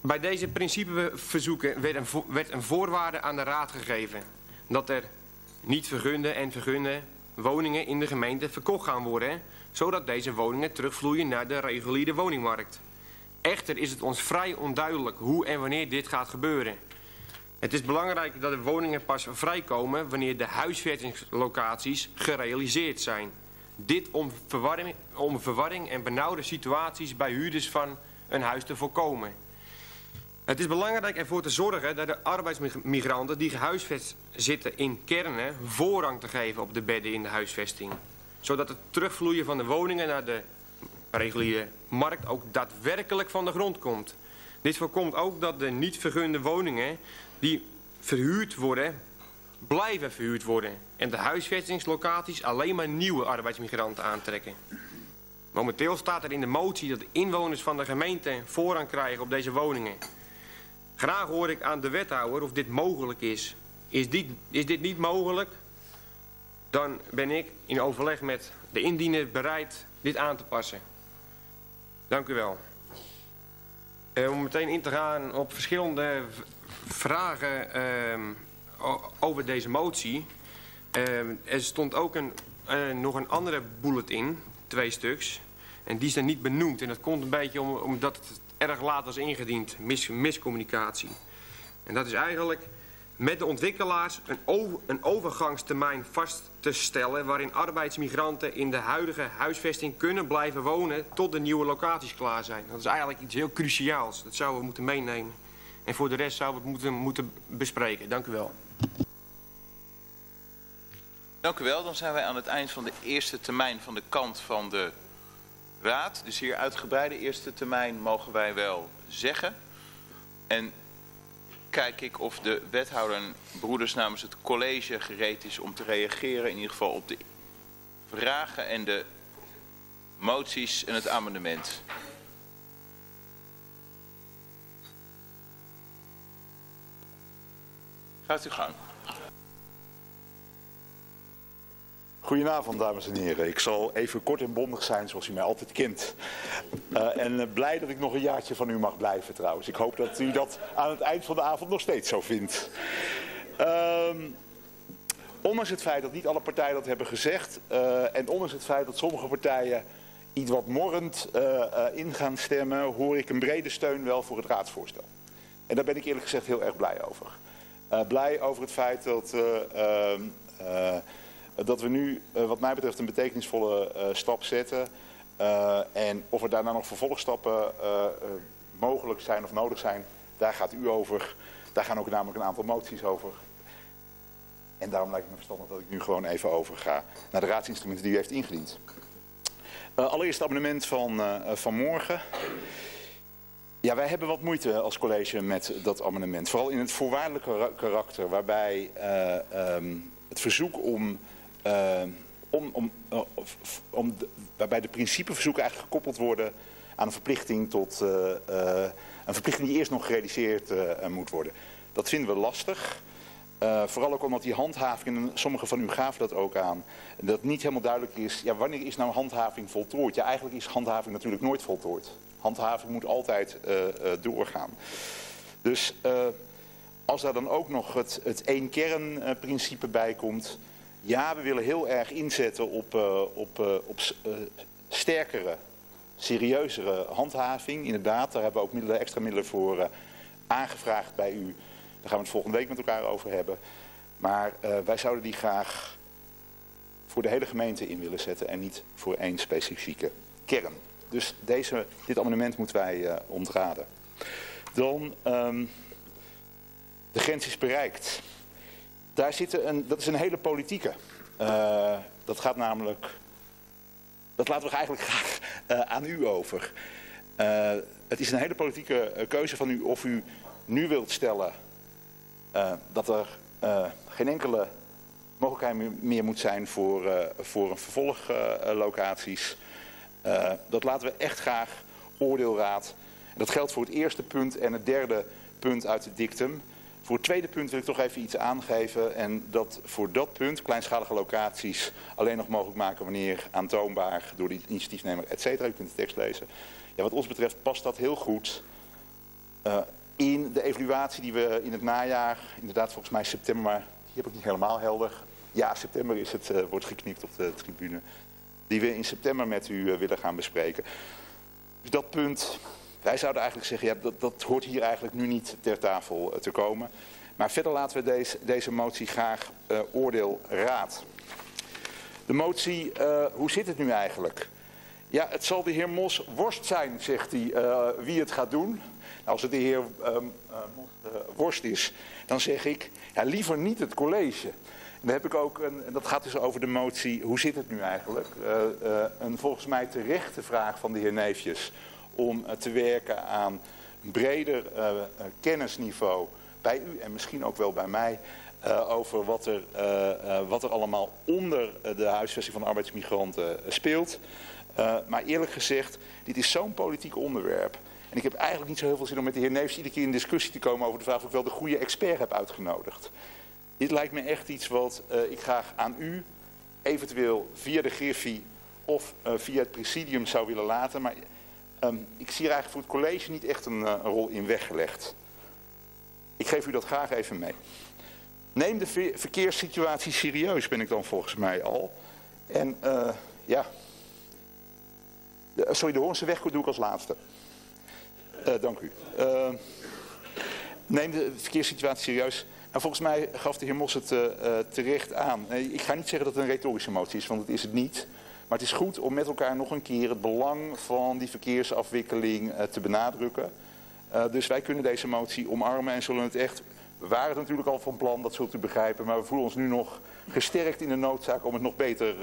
Bij deze principeverzoeken werd een, werd een voorwaarde aan de raad gegeven. Dat er niet vergunde en vergunde woningen in de gemeente verkocht gaan worden. Zodat deze woningen terugvloeien naar de reguliere woningmarkt. Echter is het ons vrij onduidelijk hoe en wanneer dit gaat gebeuren. Het is belangrijk dat de woningen pas vrijkomen wanneer de huisvestingslocaties gerealiseerd zijn. Dit om verwarring, om verwarring en benauwde situaties bij huurders van een huis te voorkomen. Het is belangrijk ervoor te zorgen dat de arbeidsmigranten die gehuisvest zitten in kernen voorrang te geven op de bedden in de huisvesting. Zodat het terugvloeien van de woningen naar de reguliere markt ook daadwerkelijk van de grond komt. Dit voorkomt ook dat de niet vergunde woningen die verhuurd worden, blijven verhuurd worden. En de huisvestingslocaties alleen maar nieuwe arbeidsmigranten aantrekken. Momenteel staat er in de motie dat de inwoners van de gemeente voorrang krijgen op deze woningen. Graag hoor ik aan de wethouder of dit mogelijk is. Is dit, is dit niet mogelijk, dan ben ik in overleg met de indiener bereid dit aan te passen. Dank u wel. Uh, om meteen in te gaan op verschillende vragen uh, over deze motie. Uh, er stond ook een, eh, nog een andere bullet in, twee stuks. En die zijn niet benoemd. En dat komt een beetje om, omdat het erg laat was ingediend. Mis, miscommunicatie. En dat is eigenlijk met de ontwikkelaars een, een overgangstermijn vast te stellen... waarin arbeidsmigranten in de huidige huisvesting kunnen blijven wonen... tot de nieuwe locaties klaar zijn. Dat is eigenlijk iets heel cruciaals. Dat zouden we moeten meenemen. En voor de rest zouden we het moeten, moeten bespreken. Dank u wel. Dank u wel. Dan zijn wij aan het eind van de eerste termijn van de kant van de raad. Dus hier uitgebreide eerste termijn mogen wij wel zeggen. En kijk ik of de wethouder broeders namens het college gereed is om te reageren. In ieder geval op de vragen en de moties en het amendement. Gaat u gang. Goedenavond, dames en heren. Ik zal even kort en bondig zijn, zoals u mij altijd kent. Uh, en uh, blij dat ik nog een jaartje van u mag blijven, trouwens. Ik hoop dat u dat aan het eind van de avond nog steeds zo vindt. Uh, ondanks het feit dat niet alle partijen dat hebben gezegd... Uh, en ondanks het feit dat sommige partijen iets wat morrend in gaan stemmen... hoor ik een brede steun wel voor het raadsvoorstel. En daar ben ik eerlijk gezegd heel erg blij over. blij over het feit dat... Ehm, dat we nu uh, wat mij betreft een betekenisvolle uh, stap zetten. Uh, en of er daarna nog vervolgstappen mogelijk zijn of nodig zijn, daar gaat u over. Daar gaan ook namelijk een aantal moties over. En daarom lijkt het me verstandig dat ik nu gewoon even overga naar de raadsinstrumenten die u heeft ingediend. allereerst het abonnement van, van morgen. Ja, wij hebben wat moeite als college met dat amendement. Vooral in het voorwaardelijke karakter, waarbij um, het verzoek om uh, om, om, uh, om waarbij de principeverzoeken eigenlijk gekoppeld worden aan een verplichting tot uh, een verplichting die eerst nog gerealiseerd moet worden. Dat vinden we lastig. vooral ook omdat die handhaving, en sommigen van u gaven dat ook aan, dat niet helemaal duidelijk is, ja, wanneer is nou handhaving voltooid? Ja, eigenlijk is handhaving natuurlijk nooit voltooid. Handhaving moet altijd doorgaan. Dus als daar dan ook nog het, het één kernprincipe bij komt, ja, we willen heel erg inzetten op, uh, op, uh, op uh, sterkere, serieuzere handhaving. Inderdaad, daar hebben we ook middelen, extra middelen voor aangevraagd bij u. Daar gaan we het volgende week met elkaar over hebben. Maar wij zouden die graag voor de hele gemeente in willen zetten en niet voor één specifieke kern. Dus deze, dit amendement moeten wij ontraden. Dan, um, de grens is bereikt. Daar zitten een, dat is een hele politieke. Uh, dat gaat namelijk, dat laten we eigenlijk graag uh, aan u over. Uh, het is een hele politieke keuze van u of u nu wilt stellen dat er geen enkele mogelijkheid meer moet zijn voor, voor een vervolglocaties. dat laten we echt graag oordeelraad. Dat geldt voor het eerste punt en het derde punt uit het dictum. Voor het tweede punt wil ik toch even iets aangeven. En dat voor dat punt, kleinschalige locaties, alleen nog mogelijk maken wanneer aantoonbaar door de initiatiefnemer, et cetera. U kunt de tekst lezen. Ja, wat ons betreft past dat heel goed Uh, in de evaluatie die we in het najaar, inderdaad volgens mij september, maar die heb ik niet helemaal helder. Ja, september is het, uh, wordt geknikt op de tribune. Die we in september met u uh, willen gaan bespreken. Dus dat punt, wij zouden eigenlijk zeggen, ja, dat, dat hoort hier eigenlijk nu niet ter tafel te komen. Maar verder laten we deze, deze motie graag oordeel raad. De motie, hoe zit het nu eigenlijk? Ja, het zal de heer Mos worst zijn, zegt hij, wie het gaat doen. Als het de heer um, uh, Worst is, dan zeg ik ja, liever niet het college. En dan heb ik ook, een, en dat gaat dus over de motie, hoe zit het nu eigenlijk? Een volgens mij terechte vraag van de heer Neefjes om te werken aan een breder kennisniveau bij u en misschien ook wel bij mij over wat er, wat er allemaal onder de huisvesting van arbeidsmigranten speelt. maar eerlijk gezegd, dit is zo'n politiek onderwerp. En ik heb eigenlijk niet zo heel veel zin om met de heer Neefs iedere keer in discussie te komen over de vraag of ik wel de goede expert heb uitgenodigd. Dit lijkt me echt iets wat ik graag aan u, eventueel via de Griffie of via het presidium zou willen laten. Maar um, ik zie er eigenlijk voor het college niet echt een, een rol in weggelegd. Ik geef u dat graag even mee. Neem de ver verkeerssituatie serieus, ben ik dan volgens mij al. En ja, de, sorry, de Hoornse weg doe ik als laatste. Dank u. Neem de verkeerssituatie serieus. Nou, volgens mij gaf de heer Mos het terecht aan. ik ga niet zeggen dat het een retorische motie is, want dat is het niet. Maar het is goed om met elkaar nog een keer het belang van die verkeersafwikkeling te benadrukken. dus wij kunnen deze motie omarmen en zullen het echt... We waren het natuurlijk al van plan, dat zult u begrijpen. Maar we voelen ons nu nog gesterkt in de noodzaak om het nog beter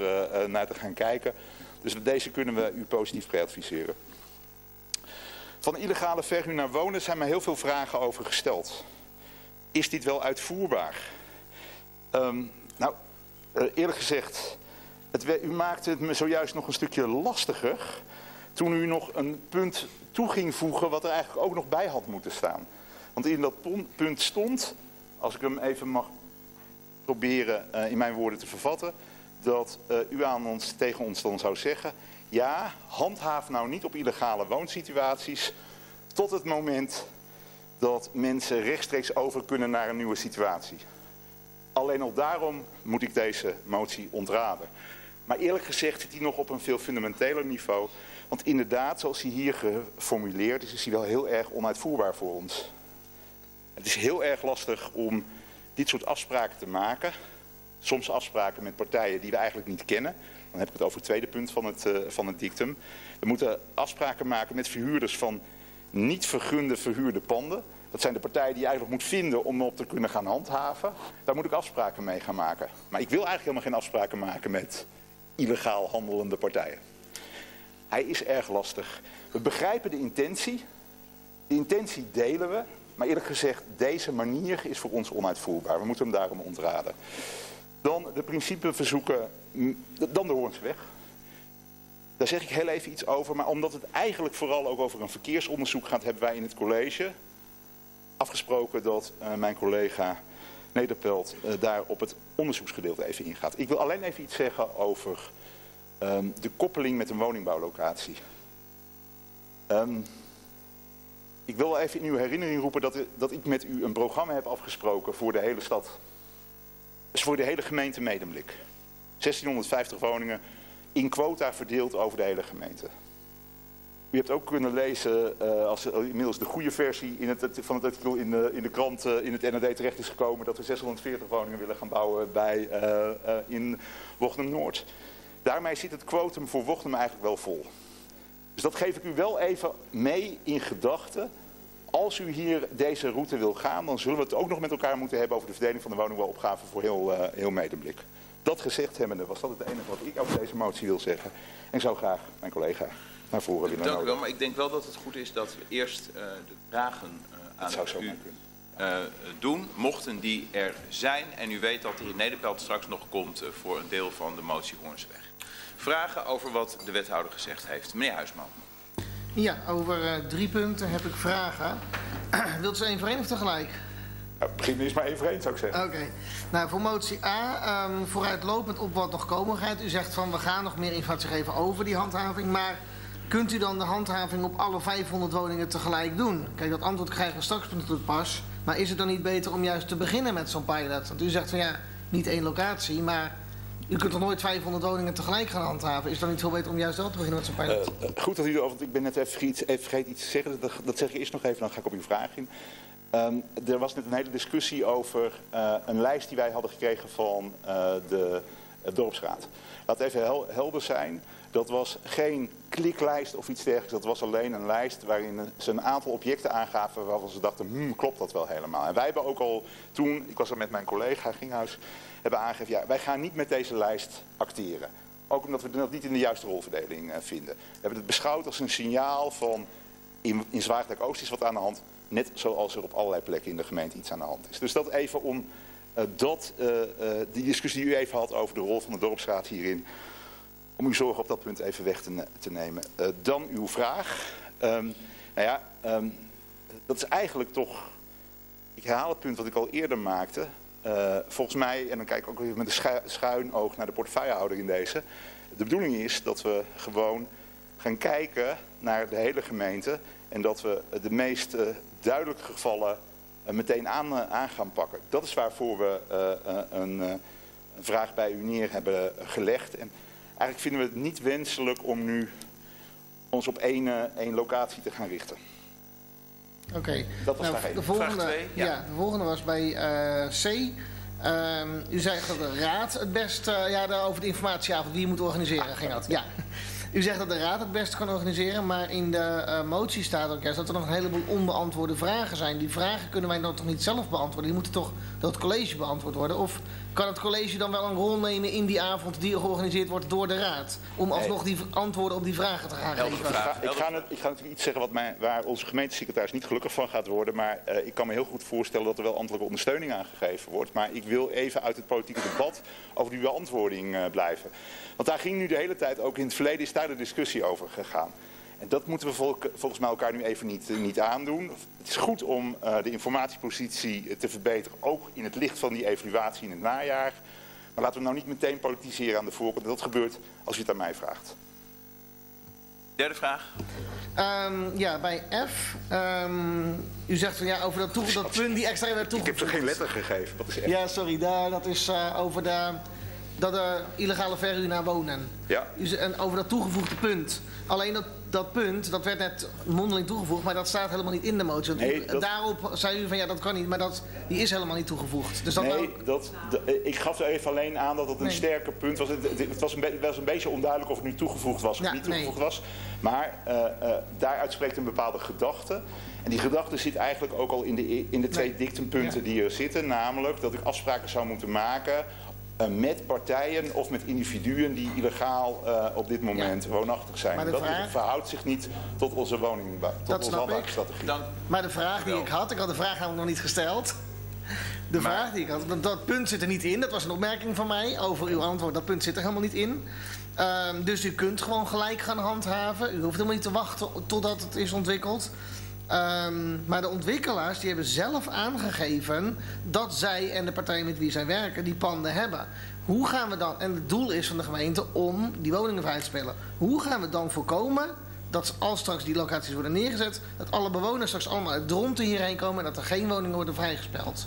naar te gaan kijken. Dus deze kunnen we u positief preadviseren. Van illegale verhuur naar wonen zijn mij heel veel vragen over gesteld. Is dit wel uitvoerbaar? Um, nou, eerlijk gezegd, u maakte het me zojuist nog een stukje lastiger toen u nog een punt toe ging voegen wat er eigenlijk ook nog bij had moeten staan. Want in dat punt stond, als ik hem even mag proberen uh, in mijn woorden te vervatten, dat uh, u aan ons, tegen ons dan zou zeggen, ja, handhaaf nou niet op illegale woonsituaties tot het moment dat mensen rechtstreeks over kunnen naar een nieuwe situatie. Alleen al daarom moet ik deze motie ontraden. Maar eerlijk gezegd zit hij nog op een veel fundamenteler niveau. Want inderdaad, zoals hij hier geformuleerd is, is hij wel heel erg onuitvoerbaar voor ons. Het is heel erg lastig om dit soort afspraken te maken. Soms afspraken met partijen die we eigenlijk niet kennen. Dan heb ik het over het tweede punt van het, uh, van het dictum. We moeten afspraken maken met verhuurders van niet vergunde verhuurde panden. Dat zijn de partijen die je eigenlijk moet vinden om op te kunnen gaan handhaven. Daar moet ik afspraken mee gaan maken. Maar ik wil eigenlijk helemaal geen afspraken maken met illegaal handelende partijen. Hij is erg lastig. We begrijpen de intentie. De intentie delen we. Maar eerlijk gezegd, deze manier is voor ons onuitvoerbaar. We moeten hem daarom ontraden. Dan de principeverzoeken, dan de Hoornsweg. Daar zeg ik heel even iets over, maar omdat het eigenlijk vooral ook over een verkeersonderzoek gaat, hebben wij in het college afgesproken dat uh, mijn collega Nederpelt uh, daar op het onderzoeksgedeelte even ingaat. Ik wil alleen even iets zeggen over um, de koppeling met een woningbouwlocatie. Um, ik wil even in uw herinnering roepen dat, dat ik met u een programma heb afgesproken voor de hele stad. Dus voor de hele gemeente Medemblik. 1650 woningen, in quota verdeeld over de hele gemeente. U hebt ook kunnen lezen, uh, als uh, inmiddels de goede versie in het, van het artikel in de, in de krant uh, in het NRD terecht is gekomen, dat we 640 woningen willen gaan bouwen bij, in Wochnum Noord. Daarmee zit het quotum voor Wochnum eigenlijk wel vol. Dus dat geef ik u wel even mee in gedachten. Als u hier deze route wil gaan, dan zullen we het ook nog met elkaar moeten hebben over de verdeling van de woningbouwopgave voor heel, heel Medemblik. Dat gezegd hebbende was dat het enige wat ik over deze motie wil zeggen. En ik zou graag mijn collega naar voren willen Dank u wel, maar ik denk wel dat het goed is dat we eerst uh, de vragen uh, aan u uh, doen, mochten die er zijn. En u weet dat de heer Nederpelt straks nog komt voor een deel van de motie Hoornsweg. Vragen over wat de wethouder gezegd heeft. Meneer Huisman. Ja, over drie punten heb ik vragen. Wilt u één voor één of tegelijk? Nou, begin eerst maar één voor één, zou ik zeggen. Oké. Okay. Nou, voor motie A, um, vooruitlopend op wat nog komen gaat. U zegt van, we gaan nog meer informatie geven over die handhaving. Maar kunt u dan de handhaving op alle 500 woningen tegelijk doen? Kijk, dat antwoord krijgen we straks natuurlijk pas. Maar is het dan niet beter om juist te beginnen met zo'n pilot? Want u zegt van ja, niet één locatie, maar u kunt toch nooit 500 woningen tegelijk gaan handhaven? Is het dan niet veel beter om juist wel te beginnen met zo'n pilot? Uh, goed dat u erover, want ik ben net even even vergeten iets te zeggen. Dat, dat zeg ik eerst nog even, dan ga ik op uw vraag in. Um, er was net een hele discussie over uh, een lijst die wij hadden gekregen van de dorpsraad. Laat even hel helder zijn. Dat was geen kliklijst of iets dergelijks. Dat was alleen een lijst waarin ze een aantal objecten aangaven waarvan ze dachten, hmm, klopt dat wel helemaal. En wij hebben ook al toen, ik was er met mijn collega Ginghuis, hebben aangegeven, ja, wij gaan niet met deze lijst acteren. Ook omdat we dat niet in de juiste rolverdeling uh, vinden. We hebben het beschouwd als een signaal van, in, in Zwaagdijk Oost is wat aan de hand. Net zoals er op allerlei plekken in de gemeente iets aan de hand is. Dus dat even om uh, dat, uh, die discussie die u even had over de rol van de dorpsraad hierin om uw zorgen op dat punt even weg te, nemen. Uh, dan uw vraag. Um, nou ja, um, dat is eigenlijk toch, ik herhaal het punt wat ik al eerder maakte. Uh, volgens mij, en dan kijk ik ook weer met een schu schuin oog naar de portefeuillehouder in deze. De bedoeling is dat we gewoon gaan kijken naar de hele gemeente. En dat we de meest uh, duidelijke gevallen meteen aan, aan, gaan pakken. Dat is waarvoor we een, een vraag bij u neer hebben gelegd. En, Eigenlijk vinden we het niet wenselijk om nu ons op één, uh, één locatie te gaan richten. Oké. Okay. Dat was nou, de volgende, twee, ja. ja. de volgende was bij uh, C. Um, u zei dat de raad het best, uh, ja, over de informatieavond die je moet organiseren, ging dat. Ja. U zegt dat de raad het best kan organiseren, maar in de uh, motie staat ook juist dat er nog een heleboel onbeantwoorde vragen zijn. Die vragen kunnen wij dan toch niet zelf beantwoorden? Die moeten toch door het college beantwoord worden? Of kan het college dan wel een rol nemen in die avond die georganiseerd wordt door de raad? Om alsnog die antwoorden op die vragen te gaan geven? Ik ga, ik, ga, ik ga natuurlijk iets zeggen wat mij, waar onze gemeentesecretaris niet gelukkig van gaat worden. Maar uh, ik kan me heel goed voorstellen dat er wel ambtelijke ondersteuning aangegeven wordt. Maar ik wil even uit het politieke debat over die beantwoording uh, blijven. Want daar ging nu de hele tijd, ook in het verleden is daar de discussie over gegaan. En dat moeten we vol, volgens mij elkaar nu even niet, niet aandoen. Het is goed om uh, de informatiepositie te verbeteren, ook in het licht van die evaluatie in het najaar. Maar laten we nou niet meteen politiseren aan de voorkant. Dat gebeurt als u het aan mij vraagt. Derde vraag. Um, ja, bij F. Um, u zegt van ja, over dat, toe, dat punt die extra werd toegevoegd. Ik heb er geen letter gegeven. Wat is F? Ja, sorry. Daar, dat is uh, over de dat er illegale verhuur naar wonen. Ja. En over dat toegevoegde punt. Alleen dat, dat punt, dat werd net mondeling toegevoegd, maar dat staat helemaal niet in de motie. Nee, dat... Daarop zei u van ja, dat kan niet, maar dat, die is helemaal niet toegevoegd. Dus dat nee, dat, ik gaf er even alleen aan dat het een nee. sterker punt was. Het, het was, een was, een beetje onduidelijk of het nu toegevoegd was of ja, niet toegevoegd nee. was. Maar uh, uh, daaruit spreekt een bepaalde gedachte. En die gedachte zit eigenlijk ook al in de, in de twee dictumpunten ja. die er zitten. Namelijk dat ik afspraken zou moeten maken met partijen of met individuen die illegaal uh, op dit moment ja. woonachtig zijn. Maar dat vraag... verhoudt zich niet tot onze woning, tot dat onze. Maar de vraag die ik had, ik had de vraag namelijk nog niet gesteld. De maar... vraag die ik had, dat, dat punt zit er niet in. Dat was een opmerking van mij over uw antwoord. Dat punt zit er helemaal niet in. Um, dus u kunt gewoon gelijk gaan handhaven. U hoeft helemaal niet te wachten totdat het is ontwikkeld. Um, maar de ontwikkelaars die hebben zelf aangegeven dat zij en de partijen met wie zij werken die panden hebben. Hoe gaan we dan, en het doel is van de gemeente om die woningen vrij te spelen. Hoe gaan we dan voorkomen dat als straks die locaties worden neergezet, dat alle bewoners straks allemaal uit dronten hierheen komen en dat er geen woningen worden vrijgespeld?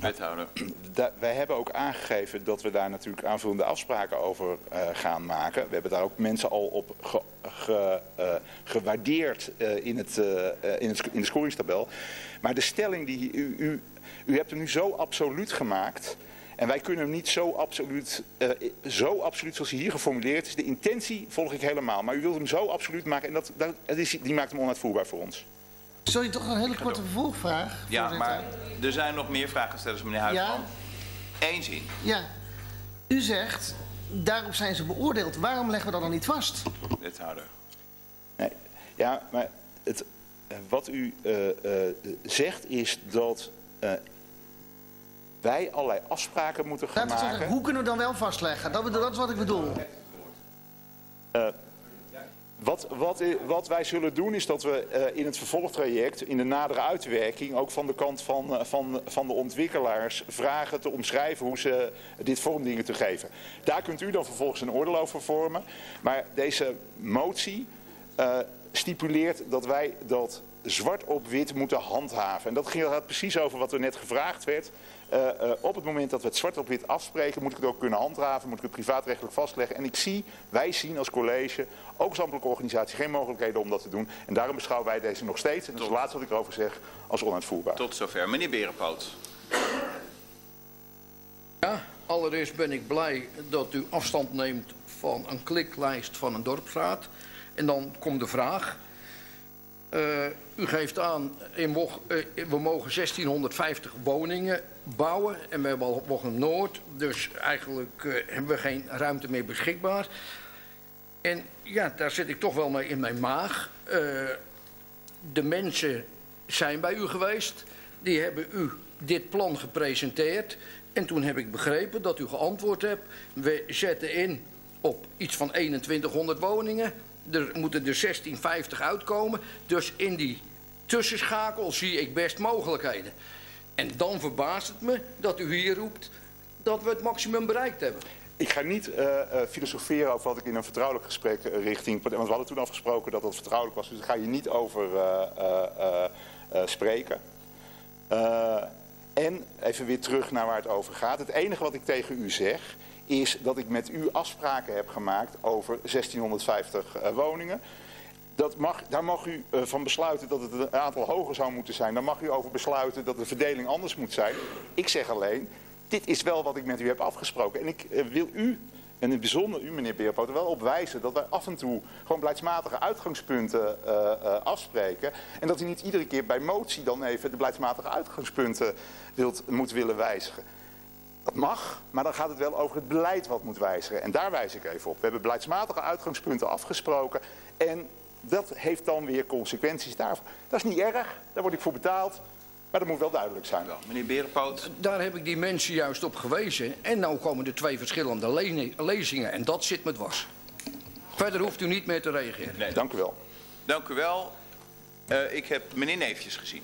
Wethouder. wij hebben ook aangegeven dat we daar natuurlijk aanvullende afspraken over uh, gaan maken. We hebben daar ook mensen al op ge, uh, gewaardeerd uh, in, het, in, het, in de scoringstabel. Maar de stelling die u, u, u hebt hem nu zo absoluut gemaakt. En wij kunnen hem niet zo absoluut, uh, zo absoluut zoals hij hier geformuleerd is. De intentie volg ik helemaal. Maar u wilt hem zo absoluut maken en dat, dat, is, die maakt hem onuitvoerbaar voor ons. Sorry, toch een hele korte vervolgvraag? Ja, maar er zijn nog meer vragenstellers, meneer Huisman. Ja? Eén zin. Ja. U zegt, daarop zijn ze beoordeeld. Waarom leggen we dat dan niet vast? Wethouder. Nee, ja, maar het, wat u uh, uh, zegt is dat uh, wij allerlei afspraken moeten gaan maken. Zeggen, hoe kunnen we dan wel vastleggen? Dat, dat is wat ik bedoel. Uh, wat, wat, wat, wij zullen doen is dat we uh, in het vervolgtraject, in de nadere uitwerking, ook van de kant van, uh, van, van de ontwikkelaars, vragen te omschrijven hoe ze dit vormdingen te geven. Daar kunt u dan vervolgens een oordeel over vormen. Maar deze motie eh, stipuleert dat wij dat zwart op wit moeten handhaven. En dat ging gaat precies over wat er net gevraagd werd. Uh, uh, op het moment dat we het zwart op wit afspreken, moet ik het ook kunnen handhaven, moet ik het privaatrechtelijk vastleggen. En ik zie, wij zien als college, ook als ambtelijke organisatie, geen mogelijkheden om dat te doen. En daarom beschouwen wij deze nog steeds, en dat is het laatste wat ik erover zeg, als onuitvoerbaar. Tot zover. Meneer Berenpoot. Ja, allereerst ben ik blij dat u afstand neemt van een kliklijst van een dorpsraad. En dan komt de vraag. Uh, u geeft aan, in uh, we mogen 1650 woningen bouwen. En we hebben al Wochem Noord. Dus eigenlijk uh, hebben we geen ruimte meer beschikbaar. En ja, daar zit ik toch wel mee in mijn maag. de mensen zijn bij u geweest. Die hebben u dit plan gepresenteerd. En toen heb ik begrepen dat u geantwoord hebt. We zetten in op iets van 2100 woningen. Er moeten er 1650 uitkomen. Dus in die tussenschakel zie ik best mogelijkheden. En dan verbaast het me dat u hier roept dat we het maximum bereikt hebben. Ik ga niet uh, uh, filosoferen over wat ik in een vertrouwelijk gesprek uh, richting... Want we hadden toen afgesproken dat dat vertrouwelijk was. Dus daar ga je niet over spreken. en even weer terug naar waar het over gaat. Het enige wat ik tegen u zeg is dat ik met u afspraken heb gemaakt over 1650 uh, woningen. Dat mag, daar mag u uh, van besluiten dat het een aantal hoger zou moeten zijn. Daar mag u over besluiten dat de verdeling anders moet zijn. Ik zeg alleen, dit is wel wat ik met u heb afgesproken. En ik uh, wil u, en in het bijzonder u meneer Beerpoot, er wel op wijzen dat wij af en toe gewoon beleidsmatige uitgangspunten uh, afspreken. En dat u niet iedere keer bij motie dan even de beleidsmatige uitgangspunten wilt, moet willen wijzigen. Dat mag, maar dan gaat het wel over het beleid wat moet wijzigen. En daar wijs ik even op. We hebben beleidsmatige uitgangspunten afgesproken. En dat heeft dan weer consequenties daarvoor. Dat is niet erg, daar word ik voor betaald. Maar dat moet wel duidelijk zijn. Wel, meneer Berenpoot. Daar heb ik die mensen juist op gewezen. En nou komen er twee verschillende lezingen. En dat zit me dwars. Verder hoeft u niet meer te reageren. Nee. Dank u wel. Dank u wel. Uh, ik heb meneer Neefjes gezien.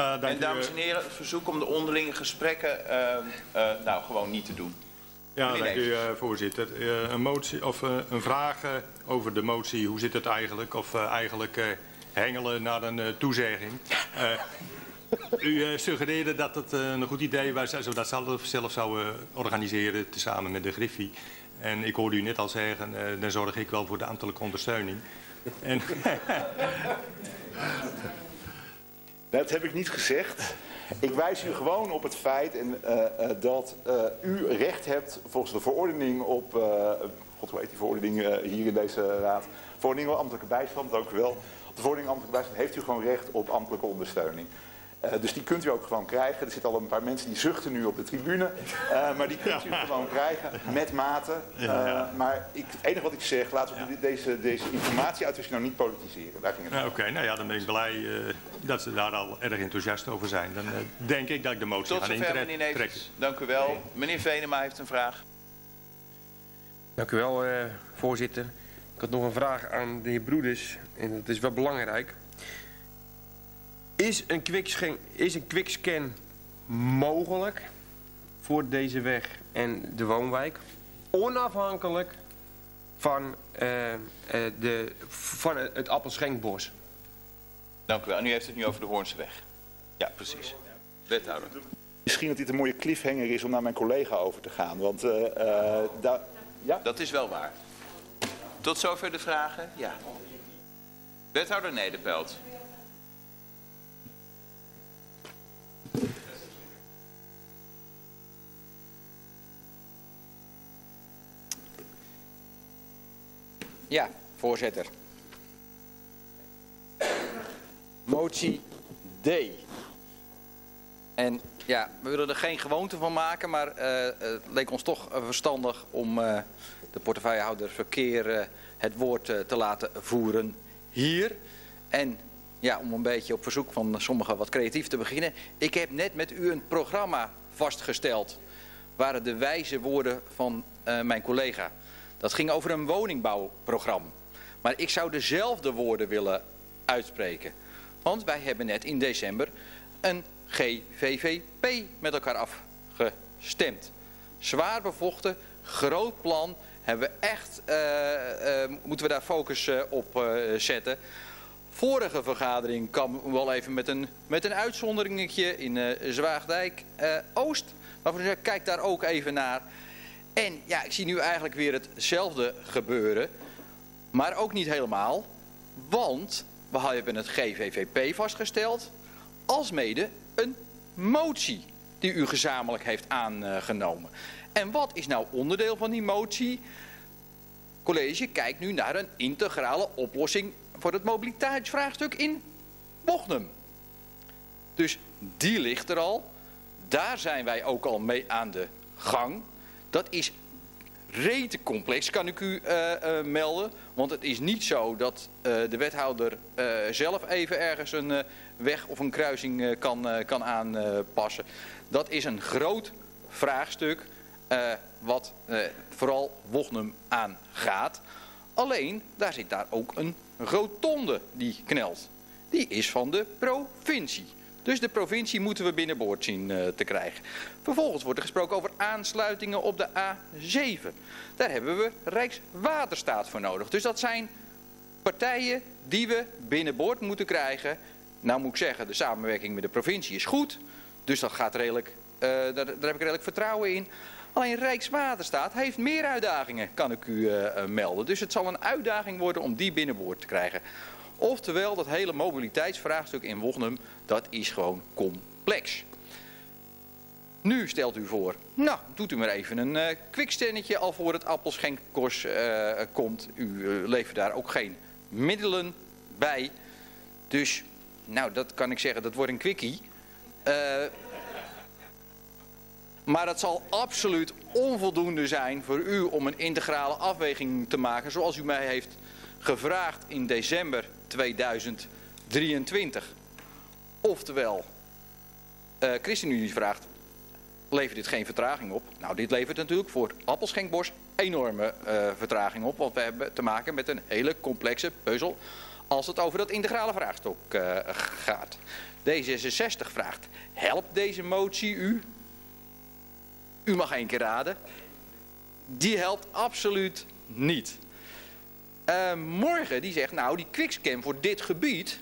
Uh, en dames en heren, het verzoek om de onderlinge gesprekken uh, uh, nou gewoon niet te doen. Ja, dank u voorzitter. een, motie, of, een vraag over de motie, hoe zit het eigenlijk? Of eigenlijk hengelen naar een toezegging. u suggereerde dat het een goed idee was, we dat zelf zouden organiseren, tezamen met de Griffie. En ik hoorde u net al zeggen, dan zorg ik wel voor de ambtelijke ondersteuning. En Dat heb ik niet gezegd. Ik wijs u gewoon op het feit en, uh, uh, dat uh, u recht hebt volgens de verordening op, god hoe heet die verordening hier in deze raad, verordening op ambtelijke bijstand, dank u wel. Op de verordening ambtelijke bijstand heeft u gewoon recht op ambtelijke ondersteuning. Uh, dus die kunt u ook gewoon krijgen. Er zitten al een paar mensen die zuchten nu op de tribune. Uh, maar die kunt u gewoon krijgen met mate. Uh, ja. Maar ik, het enige wat ik zeg, laten we ja. deze, deze informatieuitwisseling nou niet politiseren. Daar ging het Oké, okay, nou ja, dan ben ik blij dat ze daar al erg enthousiast over zijn. Dan denk ik dat ik de motie Tot ga intrekken. Tot Dank u wel. Meneer Venema heeft een vraag. Dank u wel, voorzitter. Ik had nog een vraag aan de heer Broeders. En dat is wel belangrijk. Is een, quickscan, is een quickscan mogelijk voor deze weg en de woonwijk? Onafhankelijk van, uh, uh, de, van het Appelschenkbos. Dank u wel. En u heeft het nu over de Hoornseweg. Ja, precies. Wethouder. Misschien dat dit een mooie cliffhanger is om naar mijn collega over te gaan. Want uh, ja? Dat is wel waar. Tot zover de vragen? Ja. Wethouder Nederpelt. Ja, voorzitter. Motie D. En ja, we willen er geen gewoonte van maken, maar uh, het leek ons toch verstandig om de portefeuillehouder verkeer het woord te laten voeren hier. En ja, om een beetje op verzoek van sommigen wat creatief te beginnen. Ik heb net met u een programma vastgesteld. Waren de wijze woorden van mijn collega. Dat ging over een woningbouwprogramma. Maar ik zou dezelfde woorden willen uitspreken. Want wij hebben net in december een GVVP met elkaar afgestemd. Zwaar bevochten, groot plan hebben we echt, eh, eh, moeten we daar focus eh, op zetten. Vorige vergadering kwam wel even met een, met een uitzonderingetje in Zwaagdijk Oost. Zeg, kijk daar ook even naar. En ja, ik zie nu eigenlijk weer hetzelfde gebeuren. Maar ook niet helemaal. Want we hebben het GVVP vastgesteld. Alsmede een motie die u gezamenlijk heeft aangenomen. En wat is nou onderdeel van die motie? College kijkt nu naar een integrale oplossing voor het mobiliteitsvraagstuk in Bochum. Dus die ligt er al. Daar zijn wij ook al mee aan de gang. Dat is rete complex, kan ik u eh, eh, melden. Want het is niet zo dat eh, de wethouder zelf even ergens een weg of een kruising kan, kan aanpassen. Dat is een groot vraagstuk wat vooral Wochnum aangaat. Alleen, daar zit daar ook een rotonde die knelt. Die is van de provincie. Dus de provincie moeten we binnenboord zien eh, te krijgen. Vervolgens wordt er gesproken over aansluitingen op de A7. Daar hebben we Rijkswaterstaat voor nodig. Dus dat zijn partijen die we binnenboord moeten krijgen. Nou moet ik zeggen, de samenwerking met de provincie is goed. Dus dat gaat redelijk, eh, daar, daar heb ik redelijk vertrouwen in. Alleen Rijkswaterstaat heeft meer uitdagingen, kan ik u eh, melden. Dus het zal een uitdaging worden om die binnenboord te krijgen. Oftewel, dat hele mobiliteitsvraagstuk in Wochnum, dat is gewoon complex. Nu stelt u voor, nou, doet u maar even een uh, al voor het appelschenkkoers uh, komt. U uh, levert daar ook geen middelen bij. Dus, nou, dat kan ik zeggen, dat wordt een quickie. Maar het zal absoluut onvoldoende zijn voor u om een integrale afweging te maken zoals u mij heeft gevraagd in december 2023. Oftewel, uh, ChristenUnie vraagt, levert dit geen vertraging op? Nou, dit levert natuurlijk voor Appelschenkbos enorme uh, vertraging op, want we hebben te maken met een hele complexe puzzel als het over dat integrale vraagstuk uh, gaat. D66 vraagt, helpt deze motie u? U mag één keer raden. Die helpt absoluut niet. Uh, morgen die zegt, nou die quickscan voor dit gebied,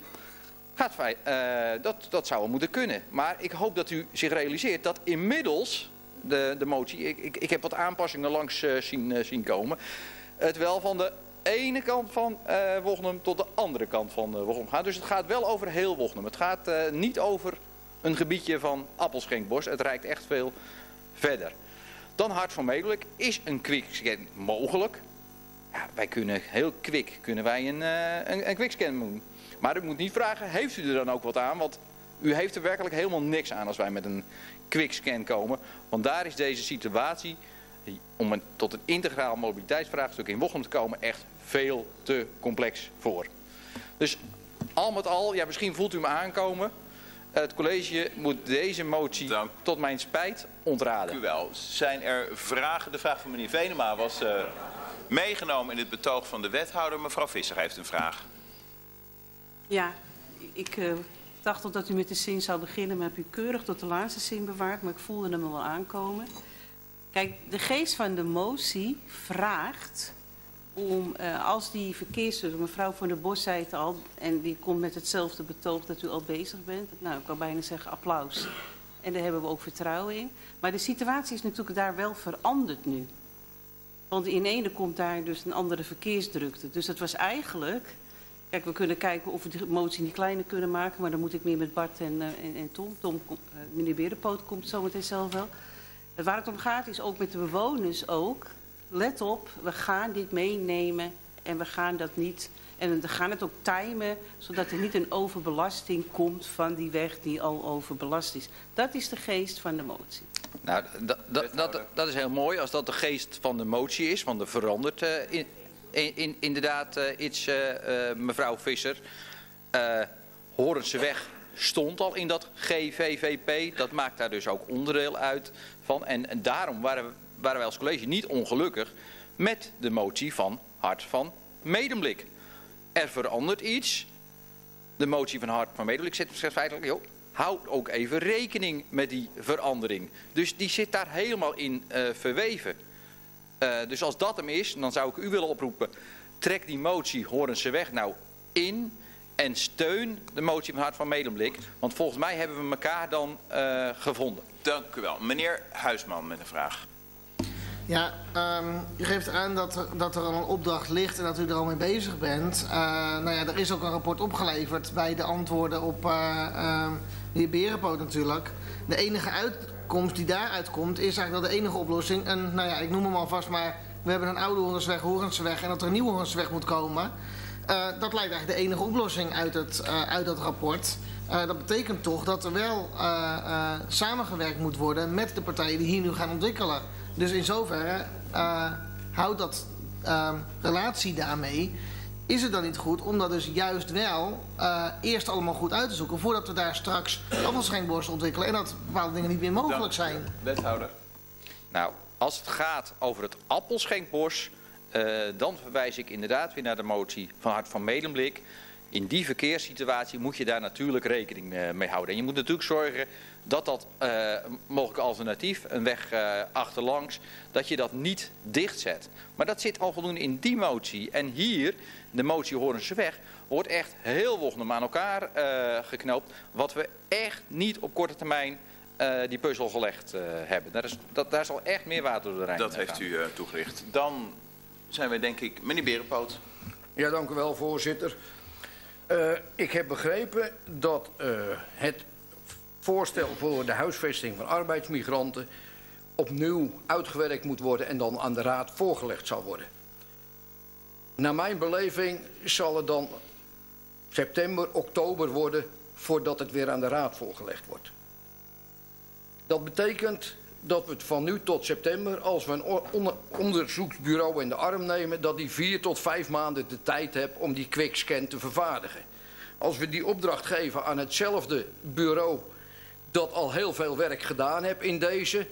gaat uh, dat, dat zou wel moeten kunnen. Maar ik hoop dat u zich realiseert dat inmiddels de, de motie, ik, ik, ik heb wat aanpassingen langs uh, zien, zien komen, het wel van de ene kant van uh, tot de andere kant van uh, gaat. Dus het gaat wel over heel Wochnum. Het gaat niet over een gebiedje van Appelschenkbos. Het reikt echt veel verder. Dan Hart van Medelijk. Is een quickscan mogelijk? Ja, wij kunnen heel quick kunnen wij een, een, een quickscan doen. Maar ik moet niet vragen, heeft u er dan ook wat aan? Want u heeft er werkelijk helemaal niks aan als wij met een quickscan komen. Want daar is deze situatie om een, tot een integraal mobiliteitsvraagstuk in Wochem te komen echt veel te complex voor. Dus al met al, ja misschien voelt u me aankomen. Het college moet deze motie Dank. tot mijn spijt ontraden. Dank u wel. Zijn er vragen? De vraag van meneer Venema was uh, meegenomen in het betoog van de wethouder. Mevrouw Visser heeft een vraag. Ja, ik uh, dacht dat u met de zin zou beginnen, maar heb u keurig tot de laatste zin bewaard. Maar ik voelde hem wel aankomen. Kijk, de geest van de motie vraagt om, uh, als die verkeersdruk, mevrouw van der Bos zei het al, en die komt met hetzelfde betoog dat u al bezig bent. Nou, ik kan bijna zeggen applaus. En daar hebben we ook vertrouwen in. Maar de situatie is natuurlijk daar wel veranderd nu. Want in ene komt daar dus een andere verkeersdrukte. Dus het was eigenlijk... Kijk, we kunnen kijken of we de motie niet kleiner kunnen maken, maar dan moet ik meer met Bart en, uh, en, en Tom. Tom uh, meneer Berenpoot komt zometeen zelf wel. Waar het om gaat is ook met de bewoners ook. Let op, we gaan dit meenemen en we gaan dat niet... En we gaan het ook timen, zodat er niet een overbelasting komt van die weg die al overbelast is. Dat is de geest van de motie. Nou, dat, dat, dat, dat is heel mooi als dat de geest van de motie is, want er verandert uh, in, in, in, inderdaad uh, iets, uh, mevrouw Visser. Horense weg stond al in dat GVVP, dat maakt daar dus ook onderdeel uit van. En, en daarom waren, we, waren wij als college niet ongelukkig met de motie van Hart van Medemblik. Er verandert iets. De motie van Hart van Medemblik zegt feitelijk, joh, houd ook even rekening met die verandering. Dus die zit daar helemaal in uh, verweven. Eh, dus als dat hem is, dan zou ik u willen oproepen, trek die motie Horense weg nou in en steun de motie van Hart van Medemblik. Want volgens mij hebben we elkaar dan eh, gevonden. Dank u wel. Meneer Huisman met een vraag. Ja, um, u geeft aan dat er, dat er al een opdracht ligt en dat u er al mee bezig bent. Uh, nou ja, er is ook een rapport opgeleverd bij de antwoorden op uh, heer Berenpoot natuurlijk. De enige uitkomst die daaruit komt is eigenlijk dat de enige oplossing... en nou ja, ik noem hem alvast maar... we hebben een oude Horensweg, Horensweg en dat er een nieuwe Horensweg moet komen... dat lijkt eigenlijk de enige oplossing uit, het, uit dat rapport... Uh, dat betekent toch dat er wel samengewerkt moet worden met de partijen die hier nu gaan ontwikkelen. Dus in zoverre houdt dat relatie daarmee. Is het dan niet goed om dat dus juist wel eerst allemaal goed uit te zoeken... voordat we daar straks afvalschenkbos ontwikkelen... en dat bepaalde dingen niet meer mogelijk zijn? Wethouder. Nou, als het gaat over het appelschenkbos... dan verwijs ik inderdaad weer naar de motie van Hart van Medemblik in die verkeerssituatie moet je daar natuurlijk rekening mee houden. En je moet natuurlijk zorgen dat dat uh, mogelijk alternatief, een weg uh, achterlangs, dat je dat niet dichtzet. Maar dat zit al voldoende in die motie. En hier, de motie Horense weg, wordt echt heel wognem aan elkaar uh, geknoopt. Wat we echt niet op korte termijn die puzzel gelegd hebben. Daar, is, dat, daar zal echt meer water door de Rijn Dat heeft u toegelicht. Dan zijn we denk ik... Meneer Berenpoot. Ja, dank u wel, voorzitter. Uh, ik heb begrepen dat uh, het voorstel voor de huisvesting van arbeidsmigranten opnieuw uitgewerkt moet worden en dan aan de raad voorgelegd zal worden. Naar mijn beleving zal het dan september, oktober worden voordat het weer aan de raad voorgelegd wordt. Dat betekent dat we het van nu tot september, als we een onderzoeksbureau in de arm nemen, dat die vier tot vijf maanden de tijd heeft om die quickscan te vervaardigen. Als we die opdracht geven aan hetzelfde bureau dat al heel veel werk gedaan heeft in deze,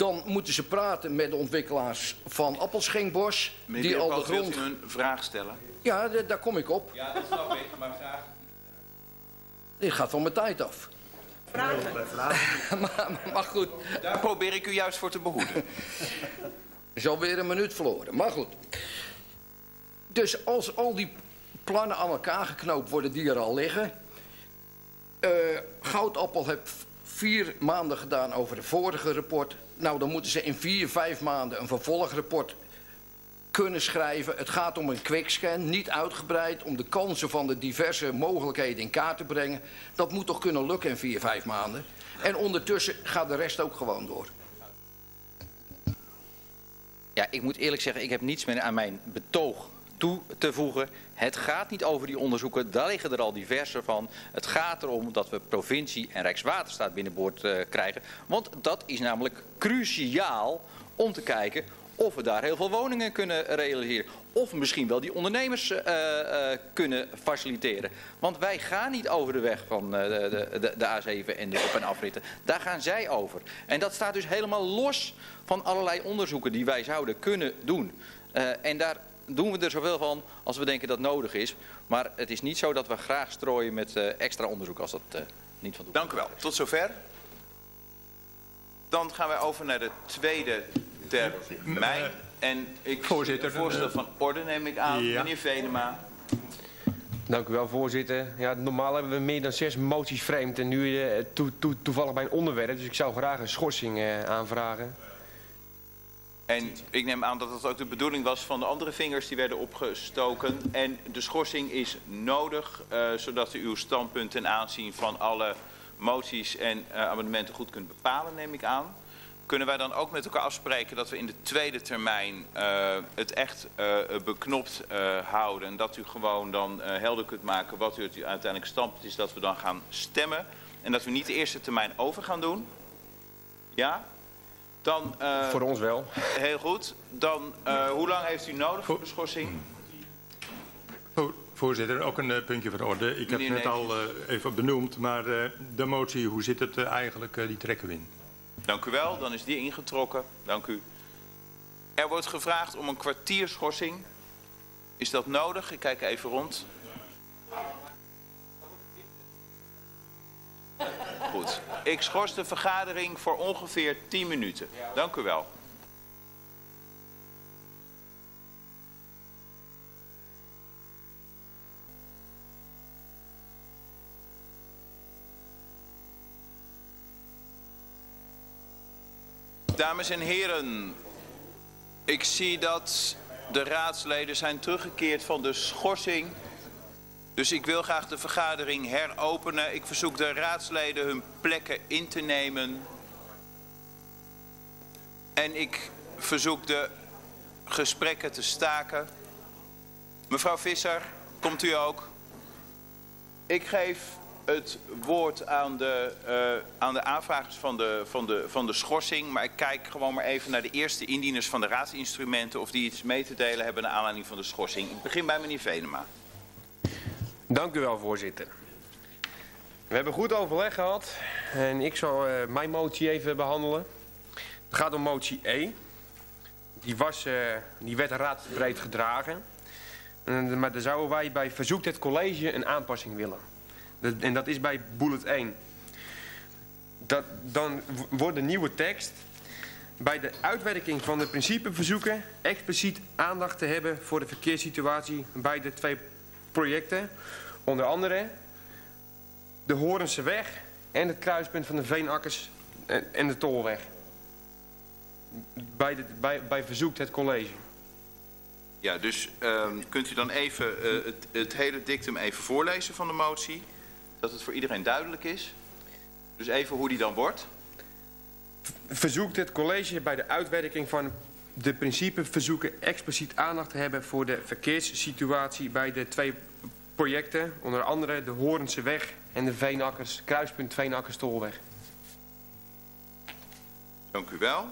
dan moeten ze praten met de ontwikkelaars van Appelschenkbos. Meneer die al de grond. Wilt u een vraag stellen? Ja, daar kom ik op. Ja, dat snap ik, maar graag. Dit gaat van mijn tijd af. Vragen. maar, maar, goed. Daar probeer ik u juist voor te behoeden. is alweer een minuut verloren. Maar goed. Dus als al die plannen aan elkaar geknoopt worden die er al liggen. Uh, Goudappel heeft vier maanden gedaan over de vorige rapport. Nou, dan moeten ze in vier, vijf maanden een vervolgrapport kunnen schrijven. Het gaat om een quickscan, niet uitgebreid, om de kansen van de diverse mogelijkheden in kaart te brengen. Dat moet toch kunnen lukken in vier, vijf maanden. En ondertussen gaat de rest ook gewoon door. Ja, ik moet eerlijk zeggen, ik heb niets meer aan mijn betoog toe te voegen. Het gaat niet over die onderzoeken, daar liggen er al diverse van. Het gaat erom dat we provincie en Rijkswaterstaat binnenboord uh, krijgen. Want dat is namelijk cruciaal om te kijken of we daar heel veel woningen kunnen realiseren. Of misschien wel die ondernemers uh, uh, kunnen faciliteren. Want wij gaan niet over de weg van de, de, de, A7 en de op- en afritten. Daar gaan zij over. En dat staat dus helemaal los van allerlei onderzoeken die wij zouden kunnen doen. en daar doen we er zoveel van als we denken dat nodig is. Maar het is niet zo dat we graag strooien met extra onderzoek als dat niet van doen. Dank u wel. Tot zover. Dan gaan wij over naar de tweede termijn. En ik voorzitter, voorstel van orde neem ik aan. Ja. Meneer Venema. Dank u wel, voorzitter. Ja, normaal hebben we meer dan zes moties vreemd en nu uh, to, to, toevallig bij een onderwerp. Dus ik zou graag een schorsing uh, aanvragen. En ik neem aan dat dat ook de bedoeling was van de andere vingers die werden opgestoken. En de schorsing is nodig, uh, zodat u uw standpunt ten aanzien van alle moties en amendementen goed kunt bepalen, neem ik aan. Kunnen wij dan ook met elkaar afspreken dat we in de tweede termijn uh, het echt uh, beknopt uh, houden. En dat u gewoon dan helder kunt maken wat u uiteindelijk standpunt is. Dat we dan gaan stemmen. En dat we niet de eerste termijn over gaan doen. Ja? Dan, voor ons wel. Heel goed. Dan, hoe lang heeft u nodig voor de schorsing? Voorzitter, ook een puntje van orde. Ik heb het net al even benoemd, maar de motie, hoe zit het eigenlijk, die trekken we in. Dank u wel, dan is die ingetrokken. Dank u. Er wordt gevraagd om een kwartierschorsing. Is dat nodig? Ik kijk even rond. Goed. Ik schors de vergadering voor ongeveer 10 minuten. Dank u wel. Dames en heren, ik zie dat de raadsleden zijn teruggekeerd van de schorsing... Dus ik wil graag de vergadering heropenen. Ik verzoek de raadsleden hun plekken in te nemen. En ik verzoek de gesprekken te staken. Mevrouw Visser, komt u ook? Ik geef het woord aan de, uh, aan de aanvragers van de, van, de, van de schorsing. Maar ik kijk gewoon maar even naar de eerste indieners van de raadsinstrumenten... of die iets mee te delen hebben naar aanleiding van de schorsing. Ik begin bij meneer Venema. Dank u wel, voorzitter. We hebben goed overleg gehad en ik zal uh, mijn motie even behandelen. Het gaat om motie E. Die, was, uh, die werd raadbreed gedragen. Uh, maar daar zouden wij bij verzoekt het college een aanpassing willen. En dat is bij bullet 1. Dat, dan wordt de nieuwe tekst bij de uitwerking van de principeverzoeken expliciet aandacht te hebben voor de verkeerssituatie bij de twee projecten. Onder andere de Horense weg en het kruispunt van de Veenakkers en de Tolweg. Bij, de, bij, bij verzoekt het college. Ja, dus uh, kunt u dan even uh, het, het hele dictum even voorlezen van de motie? Dat het voor iedereen duidelijk is. Dus even hoe die dan wordt. Verzoekt het college bij de uitwerking van de principeverzoeken expliciet aandacht te hebben voor de verkeerssituatie bij de twee projecten, onder andere de Horense weg en de Veenakkers, kruispunt Veenakkers-Tolweg. Dank u wel.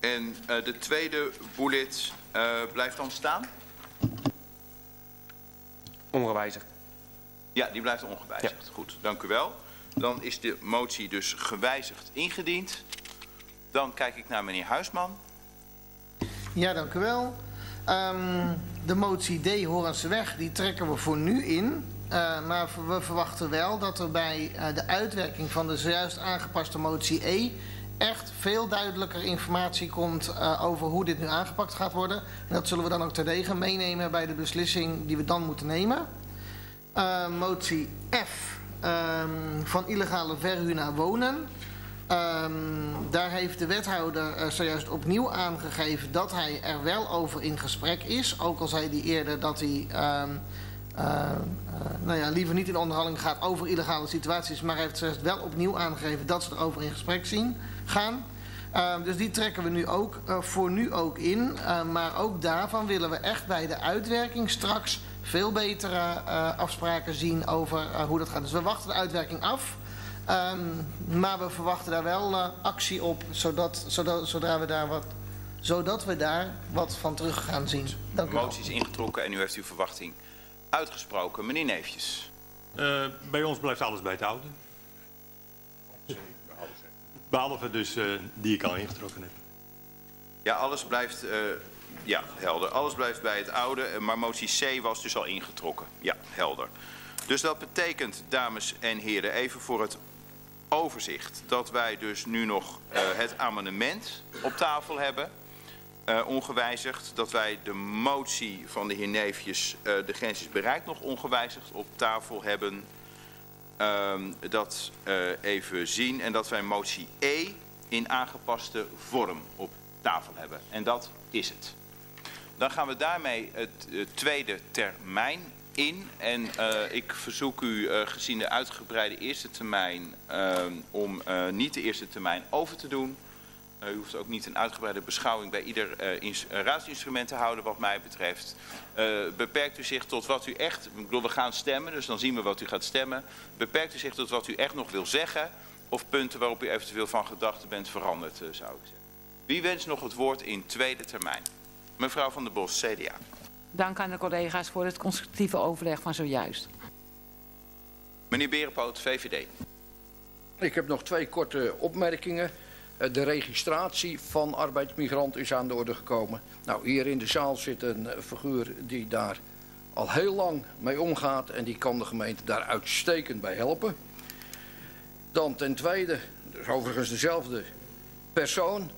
En uh, de tweede bullet uh, blijft dan staan? Ongewijzigd. Ja, die blijft ongewijzigd. Ja. Goed, dank u wel. Dan is de motie dus gewijzigd ingediend. Dan kijk ik naar meneer Huisman. Ja, dank u wel. Um, de motie D Horense weg, die trekken we voor nu in. Uh, maar we verwachten wel dat er bij uh, de uitwerking van de zojuist aangepaste motie E echt veel duidelijker informatie komt uh, over hoe dit nu aangepakt gaat worden. En dat zullen we dan ook terdege meenemen bij de beslissing die we dan moeten nemen. Motie F um, van illegale verhuur naar wonen. Um, daar heeft de wethouder uh, zojuist opnieuw aangegeven dat hij er wel over in gesprek is. Ook al zei hij eerder dat hij um, uh, uh, nou ja, liever niet in onderhandeling gaat over illegale situaties. Maar hij heeft zojuist wel opnieuw aangegeven dat ze erover in gesprek zien, gaan. Uh, dus die trekken we nu ook voor nu ook in. Maar ook daarvan willen we echt bij de uitwerking straks veel betere afspraken zien over hoe dat gaat. Dus we wachten de uitwerking af. Um, maar we verwachten daar wel uh, actie op, zodat, zodat, zodra we daar wat, zodat we daar wat van terug gaan zien. Dank de motie is ingetrokken en u heeft uw verwachting uitgesproken. Meneer Neefjes. Uh, bij ons blijft alles bij het oude. Behalve dus uh, die ik al ingetrokken heb. Ja, alles blijft... Uh, ja, helder. Alles blijft bij het oude, maar motie C was dus al ingetrokken. Ja, helder. Dus dat betekent, dames en heren, even voor het overzicht... dat wij dus nu nog uh, het amendement op tafel hebben, uh, ongewijzigd. Dat wij de motie van de heer Neefjes, uh, de grens is bereikt, nog ongewijzigd op tafel hebben... Uh, dat even zien en dat wij motie E in aangepaste vorm op tafel hebben. En dat is het. Dan gaan we daarmee het tweede termijn in. En uh, ik verzoek u, uh, gezien de uitgebreide eerste termijn, uh, om niet de eerste termijn over te doen. u hoeft ook niet een uitgebreide beschouwing bij ieder raadsinstrument te houden wat mij betreft. beperkt u zich tot wat u echt, ik bedoel we gaan stemmen, dus dan zien we wat u gaat stemmen. Beperkt u zich tot wat u echt nog wil zeggen of punten waarop u eventueel van gedachten bent veranderd, zou ik zeggen. Wie wenst nog het woord in tweede termijn? Mevrouw van der Bos, CDA. Dank aan de collega's voor het constructieve overleg van zojuist. Meneer Berenpoot, VVD. Ik heb nog twee korte opmerkingen. De registratie van arbeidsmigrant is aan de orde gekomen. Nou, hier in de zaal zit een figuur die daar al heel lang mee omgaat... en die kan de gemeente daar uitstekend bij helpen. Dan ten tweede, dus overigens dezelfde persoon...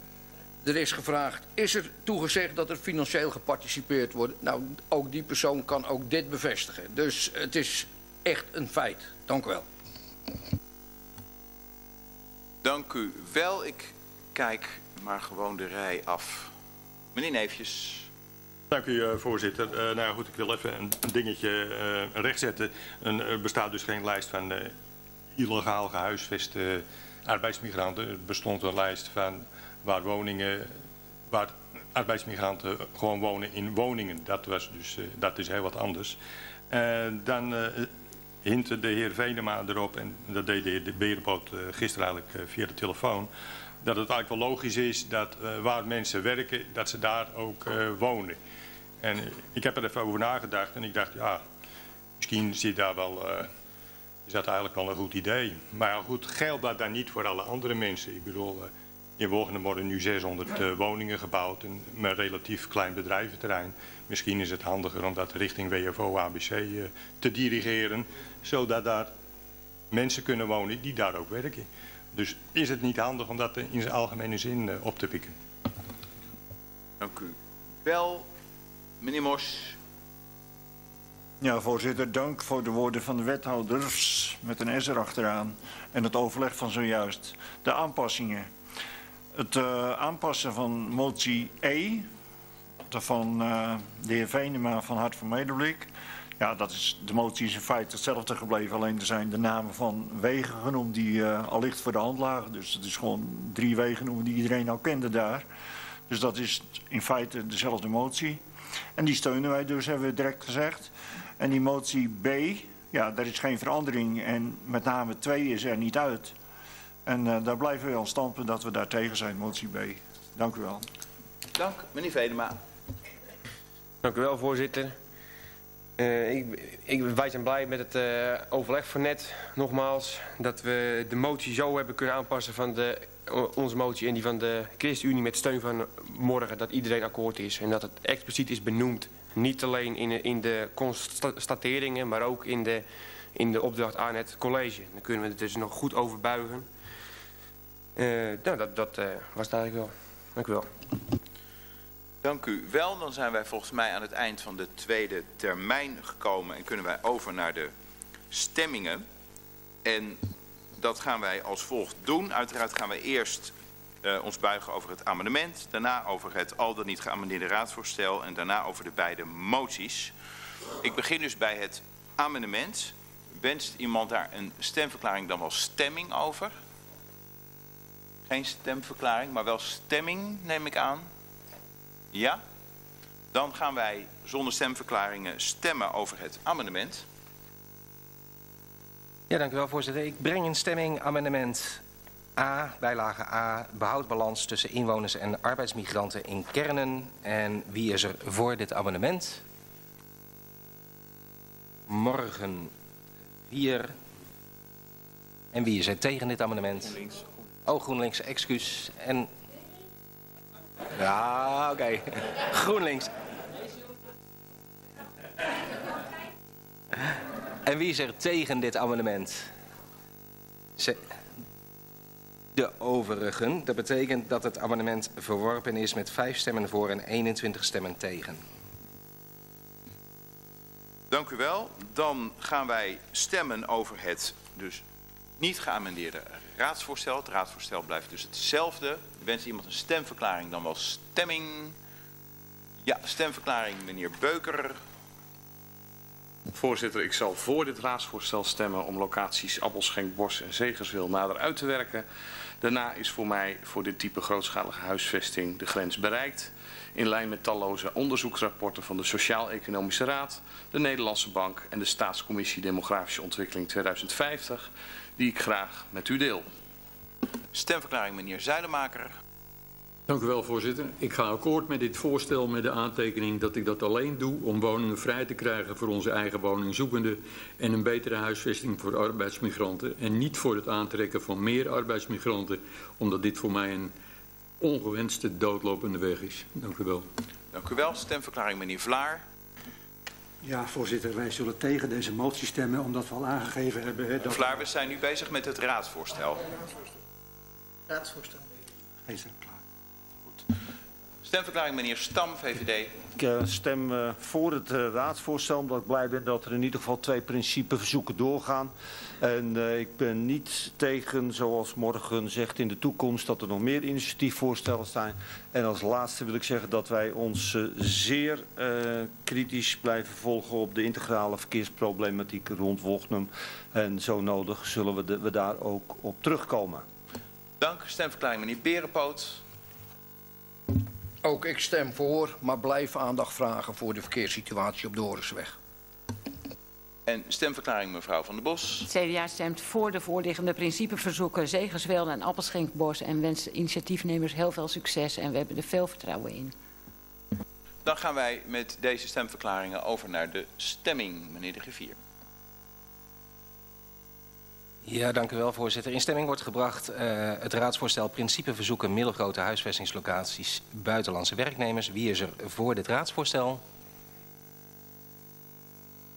Er is gevraagd, is er toegezegd dat er financieel geparticipeerd wordt? Nou, ook die persoon kan ook dit bevestigen. Dus het is echt een feit. Dank u wel. Dank u wel. Ik kijk maar gewoon de rij af. Meneer Neefjes. Dank u, eh, voorzitter. Uh, nou ja, goed, ik wil even een, een dingetje uh, rechtzetten. er bestaat dus geen lijst van uh, illegaal gehuisveste arbeidsmigranten. Er bestond een lijst van waar woningen, waar arbeidsmigranten gewoon wonen in woningen. Dat, was dus, dat is heel wat anders. dan hintte de heer Venema erop, en dat deed de heer Berenpoot gisteren eigenlijk via de telefoon dat het eigenlijk wel logisch is dat waar mensen werken, dat ze daar ook wonen. En ik heb er even over nagedacht en ik dacht, ja, misschien zit daar wel, is dat eigenlijk wel een goed idee. Maar goed, geldt dat dan niet voor alle andere mensen? Ik bedoel, in Wogenen worden nu 600 woningen gebouwd en met een relatief klein bedrijventerrein. Misschien is het handiger om dat richting WFO ABC te dirigeren, zodat daar mensen kunnen wonen die daar ook werken. Dus is het niet handig om dat in zijn algemene zin uh, op te pikken. Dank u wel. Meneer Mos. Ja, voorzitter, dank voor de woorden van de wethouders met een S erachteraan en het overleg van zojuist. De aanpassingen. Het uh, aanpassen van motie E, van uh, de heer Venema van Hart van Medeblik. Ja, dat is, de motie is in feite hetzelfde gebleven. Alleen er zijn de namen van wegen genoemd die uh, allicht voor de hand lagen. Dus het is gewoon drie wegen noemen die iedereen al kende daar. Dus dat is in feite dezelfde motie. En die steunen wij dus, hebben we direct gezegd. En die motie B, ja, daar is geen verandering. En met name 2 is er niet uit. En uh, daar blijven we al stampen dat we daar tegen zijn, motie B. Dank u wel. Dank, meneer Vedema. Dank u wel, voorzitter. Uh, ik, ik, wij zijn blij met het uh, overleg van net, nogmaals, dat we de motie zo hebben kunnen aanpassen van de, onze motie en die van de ChristenUnie met steun van morgen, dat iedereen akkoord is en dat het expliciet is benoemd. Niet alleen in, in de constateringen, maar ook in de, in de opdracht aan het college. Dan kunnen we het dus nog goed over buigen. Uh, nou, dat, dat was het eigenlijk wel. Dank u wel. Dank u wel. Dan zijn wij volgens mij aan het eind van de tweede termijn gekomen en kunnen wij over naar de stemmingen. En dat gaan wij als volgt doen. Uiteraard gaan we eerst uh, ons buigen over het amendement, daarna over het al dan niet geamendeerde raadsvoorstel en daarna over de beide moties. Ik begin dus bij het amendement. Wenst iemand daar een stemverklaring dan wel stemming over? Geen stemverklaring, maar wel stemming neem ik aan. Ja? Dan gaan wij zonder stemverklaringen stemmen over het amendement. Ja, dank u wel, voorzitter. Ik breng in stemming amendement A, bijlage A, behoudbalans tussen inwoners en arbeidsmigranten in kernen. En wie is er voor dit amendement? Morgen vier. En wie is er tegen dit amendement? GroenLinks. Oh, GroenLinks, excuus. En ja, oké. GroenLinks. En wie is er tegen dit amendement? De overigen. Dat betekent dat het amendement verworpen is met 5 stemmen voor en 21 stemmen tegen. Dank u wel. Dan gaan wij stemmen over het dus niet geamendeerde raadsvoorstel. Het raadsvoorstel blijft dus hetzelfde. Wens iemand een stemverklaring, dan wel stemming. Ja, stemverklaring, meneer Beuker. Voorzitter, ik zal voor dit raadsvoorstel stemmen om locaties Appelschenk, Bos en Zegerswil nader uit te werken. Daarna is voor mij voor dit type grootschalige huisvesting de grens bereikt. In lijn met talloze onderzoeksrapporten van de Sociaal-Economische Raad, de Nederlandse Bank en de Staatscommissie Demografische Ontwikkeling 2050 die ik graag met u deel. Stemverklaring meneer Zuilenmaker. Dank u wel voorzitter. Ik ga akkoord met dit voorstel met de aantekening dat ik dat alleen doe om woningen vrij te krijgen voor onze eigen woningzoekenden en een betere huisvesting voor arbeidsmigranten en niet voor het aantrekken van meer arbeidsmigranten omdat dit voor mij een ongewenste doodlopende weg is. Dank u wel. Dank u wel. Stemverklaring meneer Vlaar. Ja, voorzitter, wij zullen tegen deze motie stemmen omdat we al aangegeven hebben... Hè, dat... Vlaar, we zijn nu bezig met het raadsvoorstel. Raadsvoorstel. Geen klaar. Goed. Stemverklaring meneer Stam, VVD. Ik uh, stem uh, voor het uh, raadsvoorstel omdat ik blij ben dat er in ieder geval twee principeverzoeken doorgaan. En ik ben niet tegen, zoals morgen zegt in de toekomst, dat er nog meer initiatiefvoorstellen zijn. En als laatste wil ik zeggen dat wij ons zeer kritisch blijven volgen op de integrale verkeersproblematiek rond Wochnum. En zo nodig zullen we, de, we daar ook op terugkomen. Dank. Stemverklaring meneer Berenpoot. Ook ik stem voor, maar blijf aandacht vragen voor de verkeerssituatie op de Horensweg. En stemverklaring mevrouw Van der Bos. Het CDA stemt voor de voorliggende principeverzoeken Zegerswelde en Appelschenkbos en wenst de initiatiefnemers heel veel succes en we hebben er veel vertrouwen in. Dan gaan wij met deze stemverklaringen over naar de stemming, meneer de Griffier. Ja, dank u wel, voorzitter. In stemming wordt gebracht uh, het raadsvoorstel principeverzoeken middelgrote huisvestingslocaties buitenlandse werknemers. Wie is er voor dit raadsvoorstel?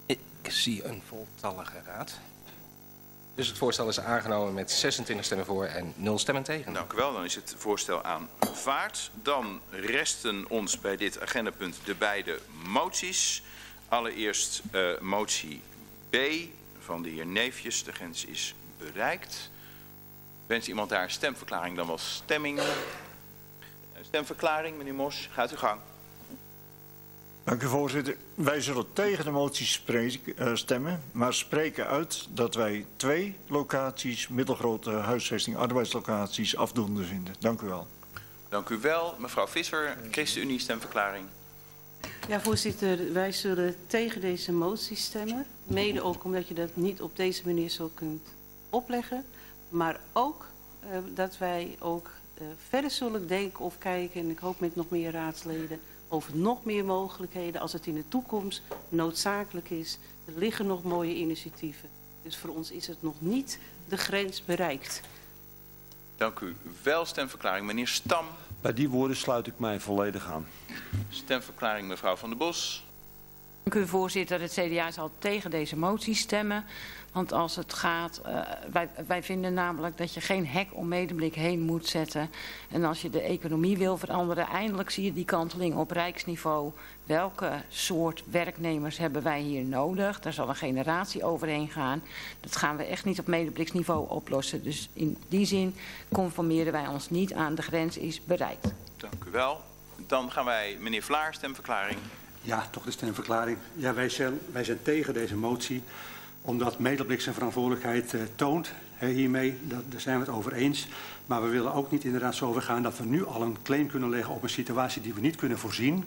Ik zie een voltallige raad. Dus het voorstel is aangenomen met 26 stemmen voor en 0 stemmen tegen. Dank u wel, dan is het voorstel aanvaard. Dan resten ons bij dit agendapunt de beide moties. Allereerst uh, motie B van de heer Neefjes. De grens is bereikt. Wens iemand daar een stemverklaring dan wel stemming? Stemverklaring, meneer Mos, gaat uw gang. Dank u voorzitter. Wij zullen tegen de motie spreken, uh, stemmen, maar spreken uit dat wij twee locaties, middelgrote huisvesting, arbeidslocaties, afdoende vinden. Dank u wel. Dank u wel. Mevrouw Visser, ChristenUnie stemverklaring. Ja, voorzitter, wij zullen tegen deze motie stemmen. Mede ook omdat je dat niet op deze manier zo kunt opleggen. Maar ook uh, dat wij ook uh, verder zullen denken of kijken, en ik hoop met nog meer raadsleden, over nog meer mogelijkheden als het in de toekomst noodzakelijk is. Er liggen nog mooie initiatieven. Dus voor ons is het nog niet de grens bereikt. Dank u wel. Stemverklaring meneer Stam. Bij die woorden sluit ik mij volledig aan. Stemverklaring mevrouw Van der Bos. Dank u voorzitter. Het CDA zal tegen deze motie stemmen. Want als het gaat, uh, wij, wij vinden namelijk dat je geen hek om medeblik heen moet zetten. En als je de economie wil veranderen, eindelijk zie je die kanteling op rijksniveau. Welke soort werknemers hebben wij hier nodig? Daar zal een generatie overheen gaan. Dat gaan we echt niet op medebliksniveau oplossen. Dus in die zin conformeren wij ons niet aan de grens is bereikt. Dank u wel. Dan gaan wij, meneer Vlaar, stemverklaring. Ja, toch de stemverklaring. Ja, wij zijn, wij zijn tegen deze motie omdat Medeblik zijn verantwoordelijkheid uh, toont hiermee. Dat, daar zijn we het over eens. Maar we willen ook niet inderdaad zo overgaan dat we nu al een claim kunnen leggen op een situatie die we niet kunnen voorzien.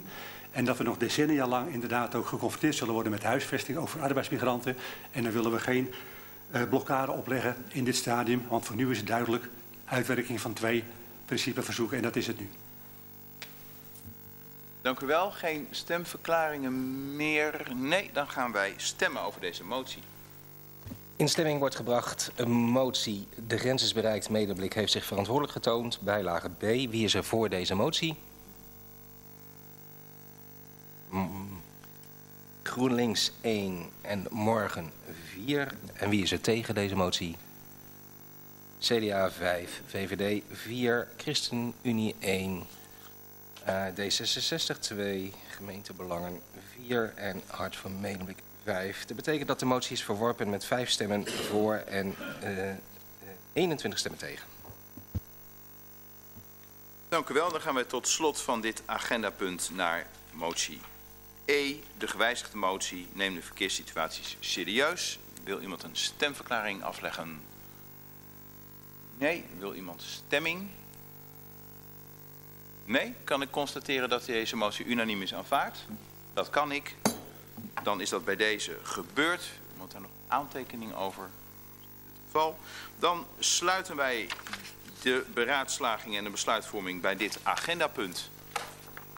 En dat we nog decennia lang inderdaad ook geconfronteerd zullen worden met huisvesting over arbeidsmigranten. En dan willen we geen uh, blokkade opleggen in dit stadium. Want voor nu is het duidelijk uitwerking van twee principeverzoeken en dat is het nu. Dank u wel. Geen stemverklaringen meer. Nee, dan gaan wij stemmen over deze motie. In stemming wordt gebracht een motie. De grens is bereikt. Medeblik heeft zich verantwoordelijk getoond. Bijlage B. Wie is er voor deze motie? GroenLinks 1 en Morgen 4. En wie is er tegen deze motie? CDA 5, VVD 4, ChristenUnie 1, uh, D66 2, Gemeentebelangen 4 en Hart van Medeblik 5. Dat betekent dat de motie is verworpen met 5 stemmen voor en uh, 21 stemmen tegen. Dank u wel. Dan gaan we tot slot van dit agendapunt naar motie E. De gewijzigde motie. Neem de verkeerssituaties serieus. Wil iemand een stemverklaring afleggen? Nee. Wil iemand stemming? Nee. Kan ik constateren dat deze motie unaniem is aanvaard? Dat kan ik. Dan is dat bij deze gebeurd. Want daar nog aantekening over het. Dan sluiten wij de beraadslaging en de besluitvorming bij dit agendapunt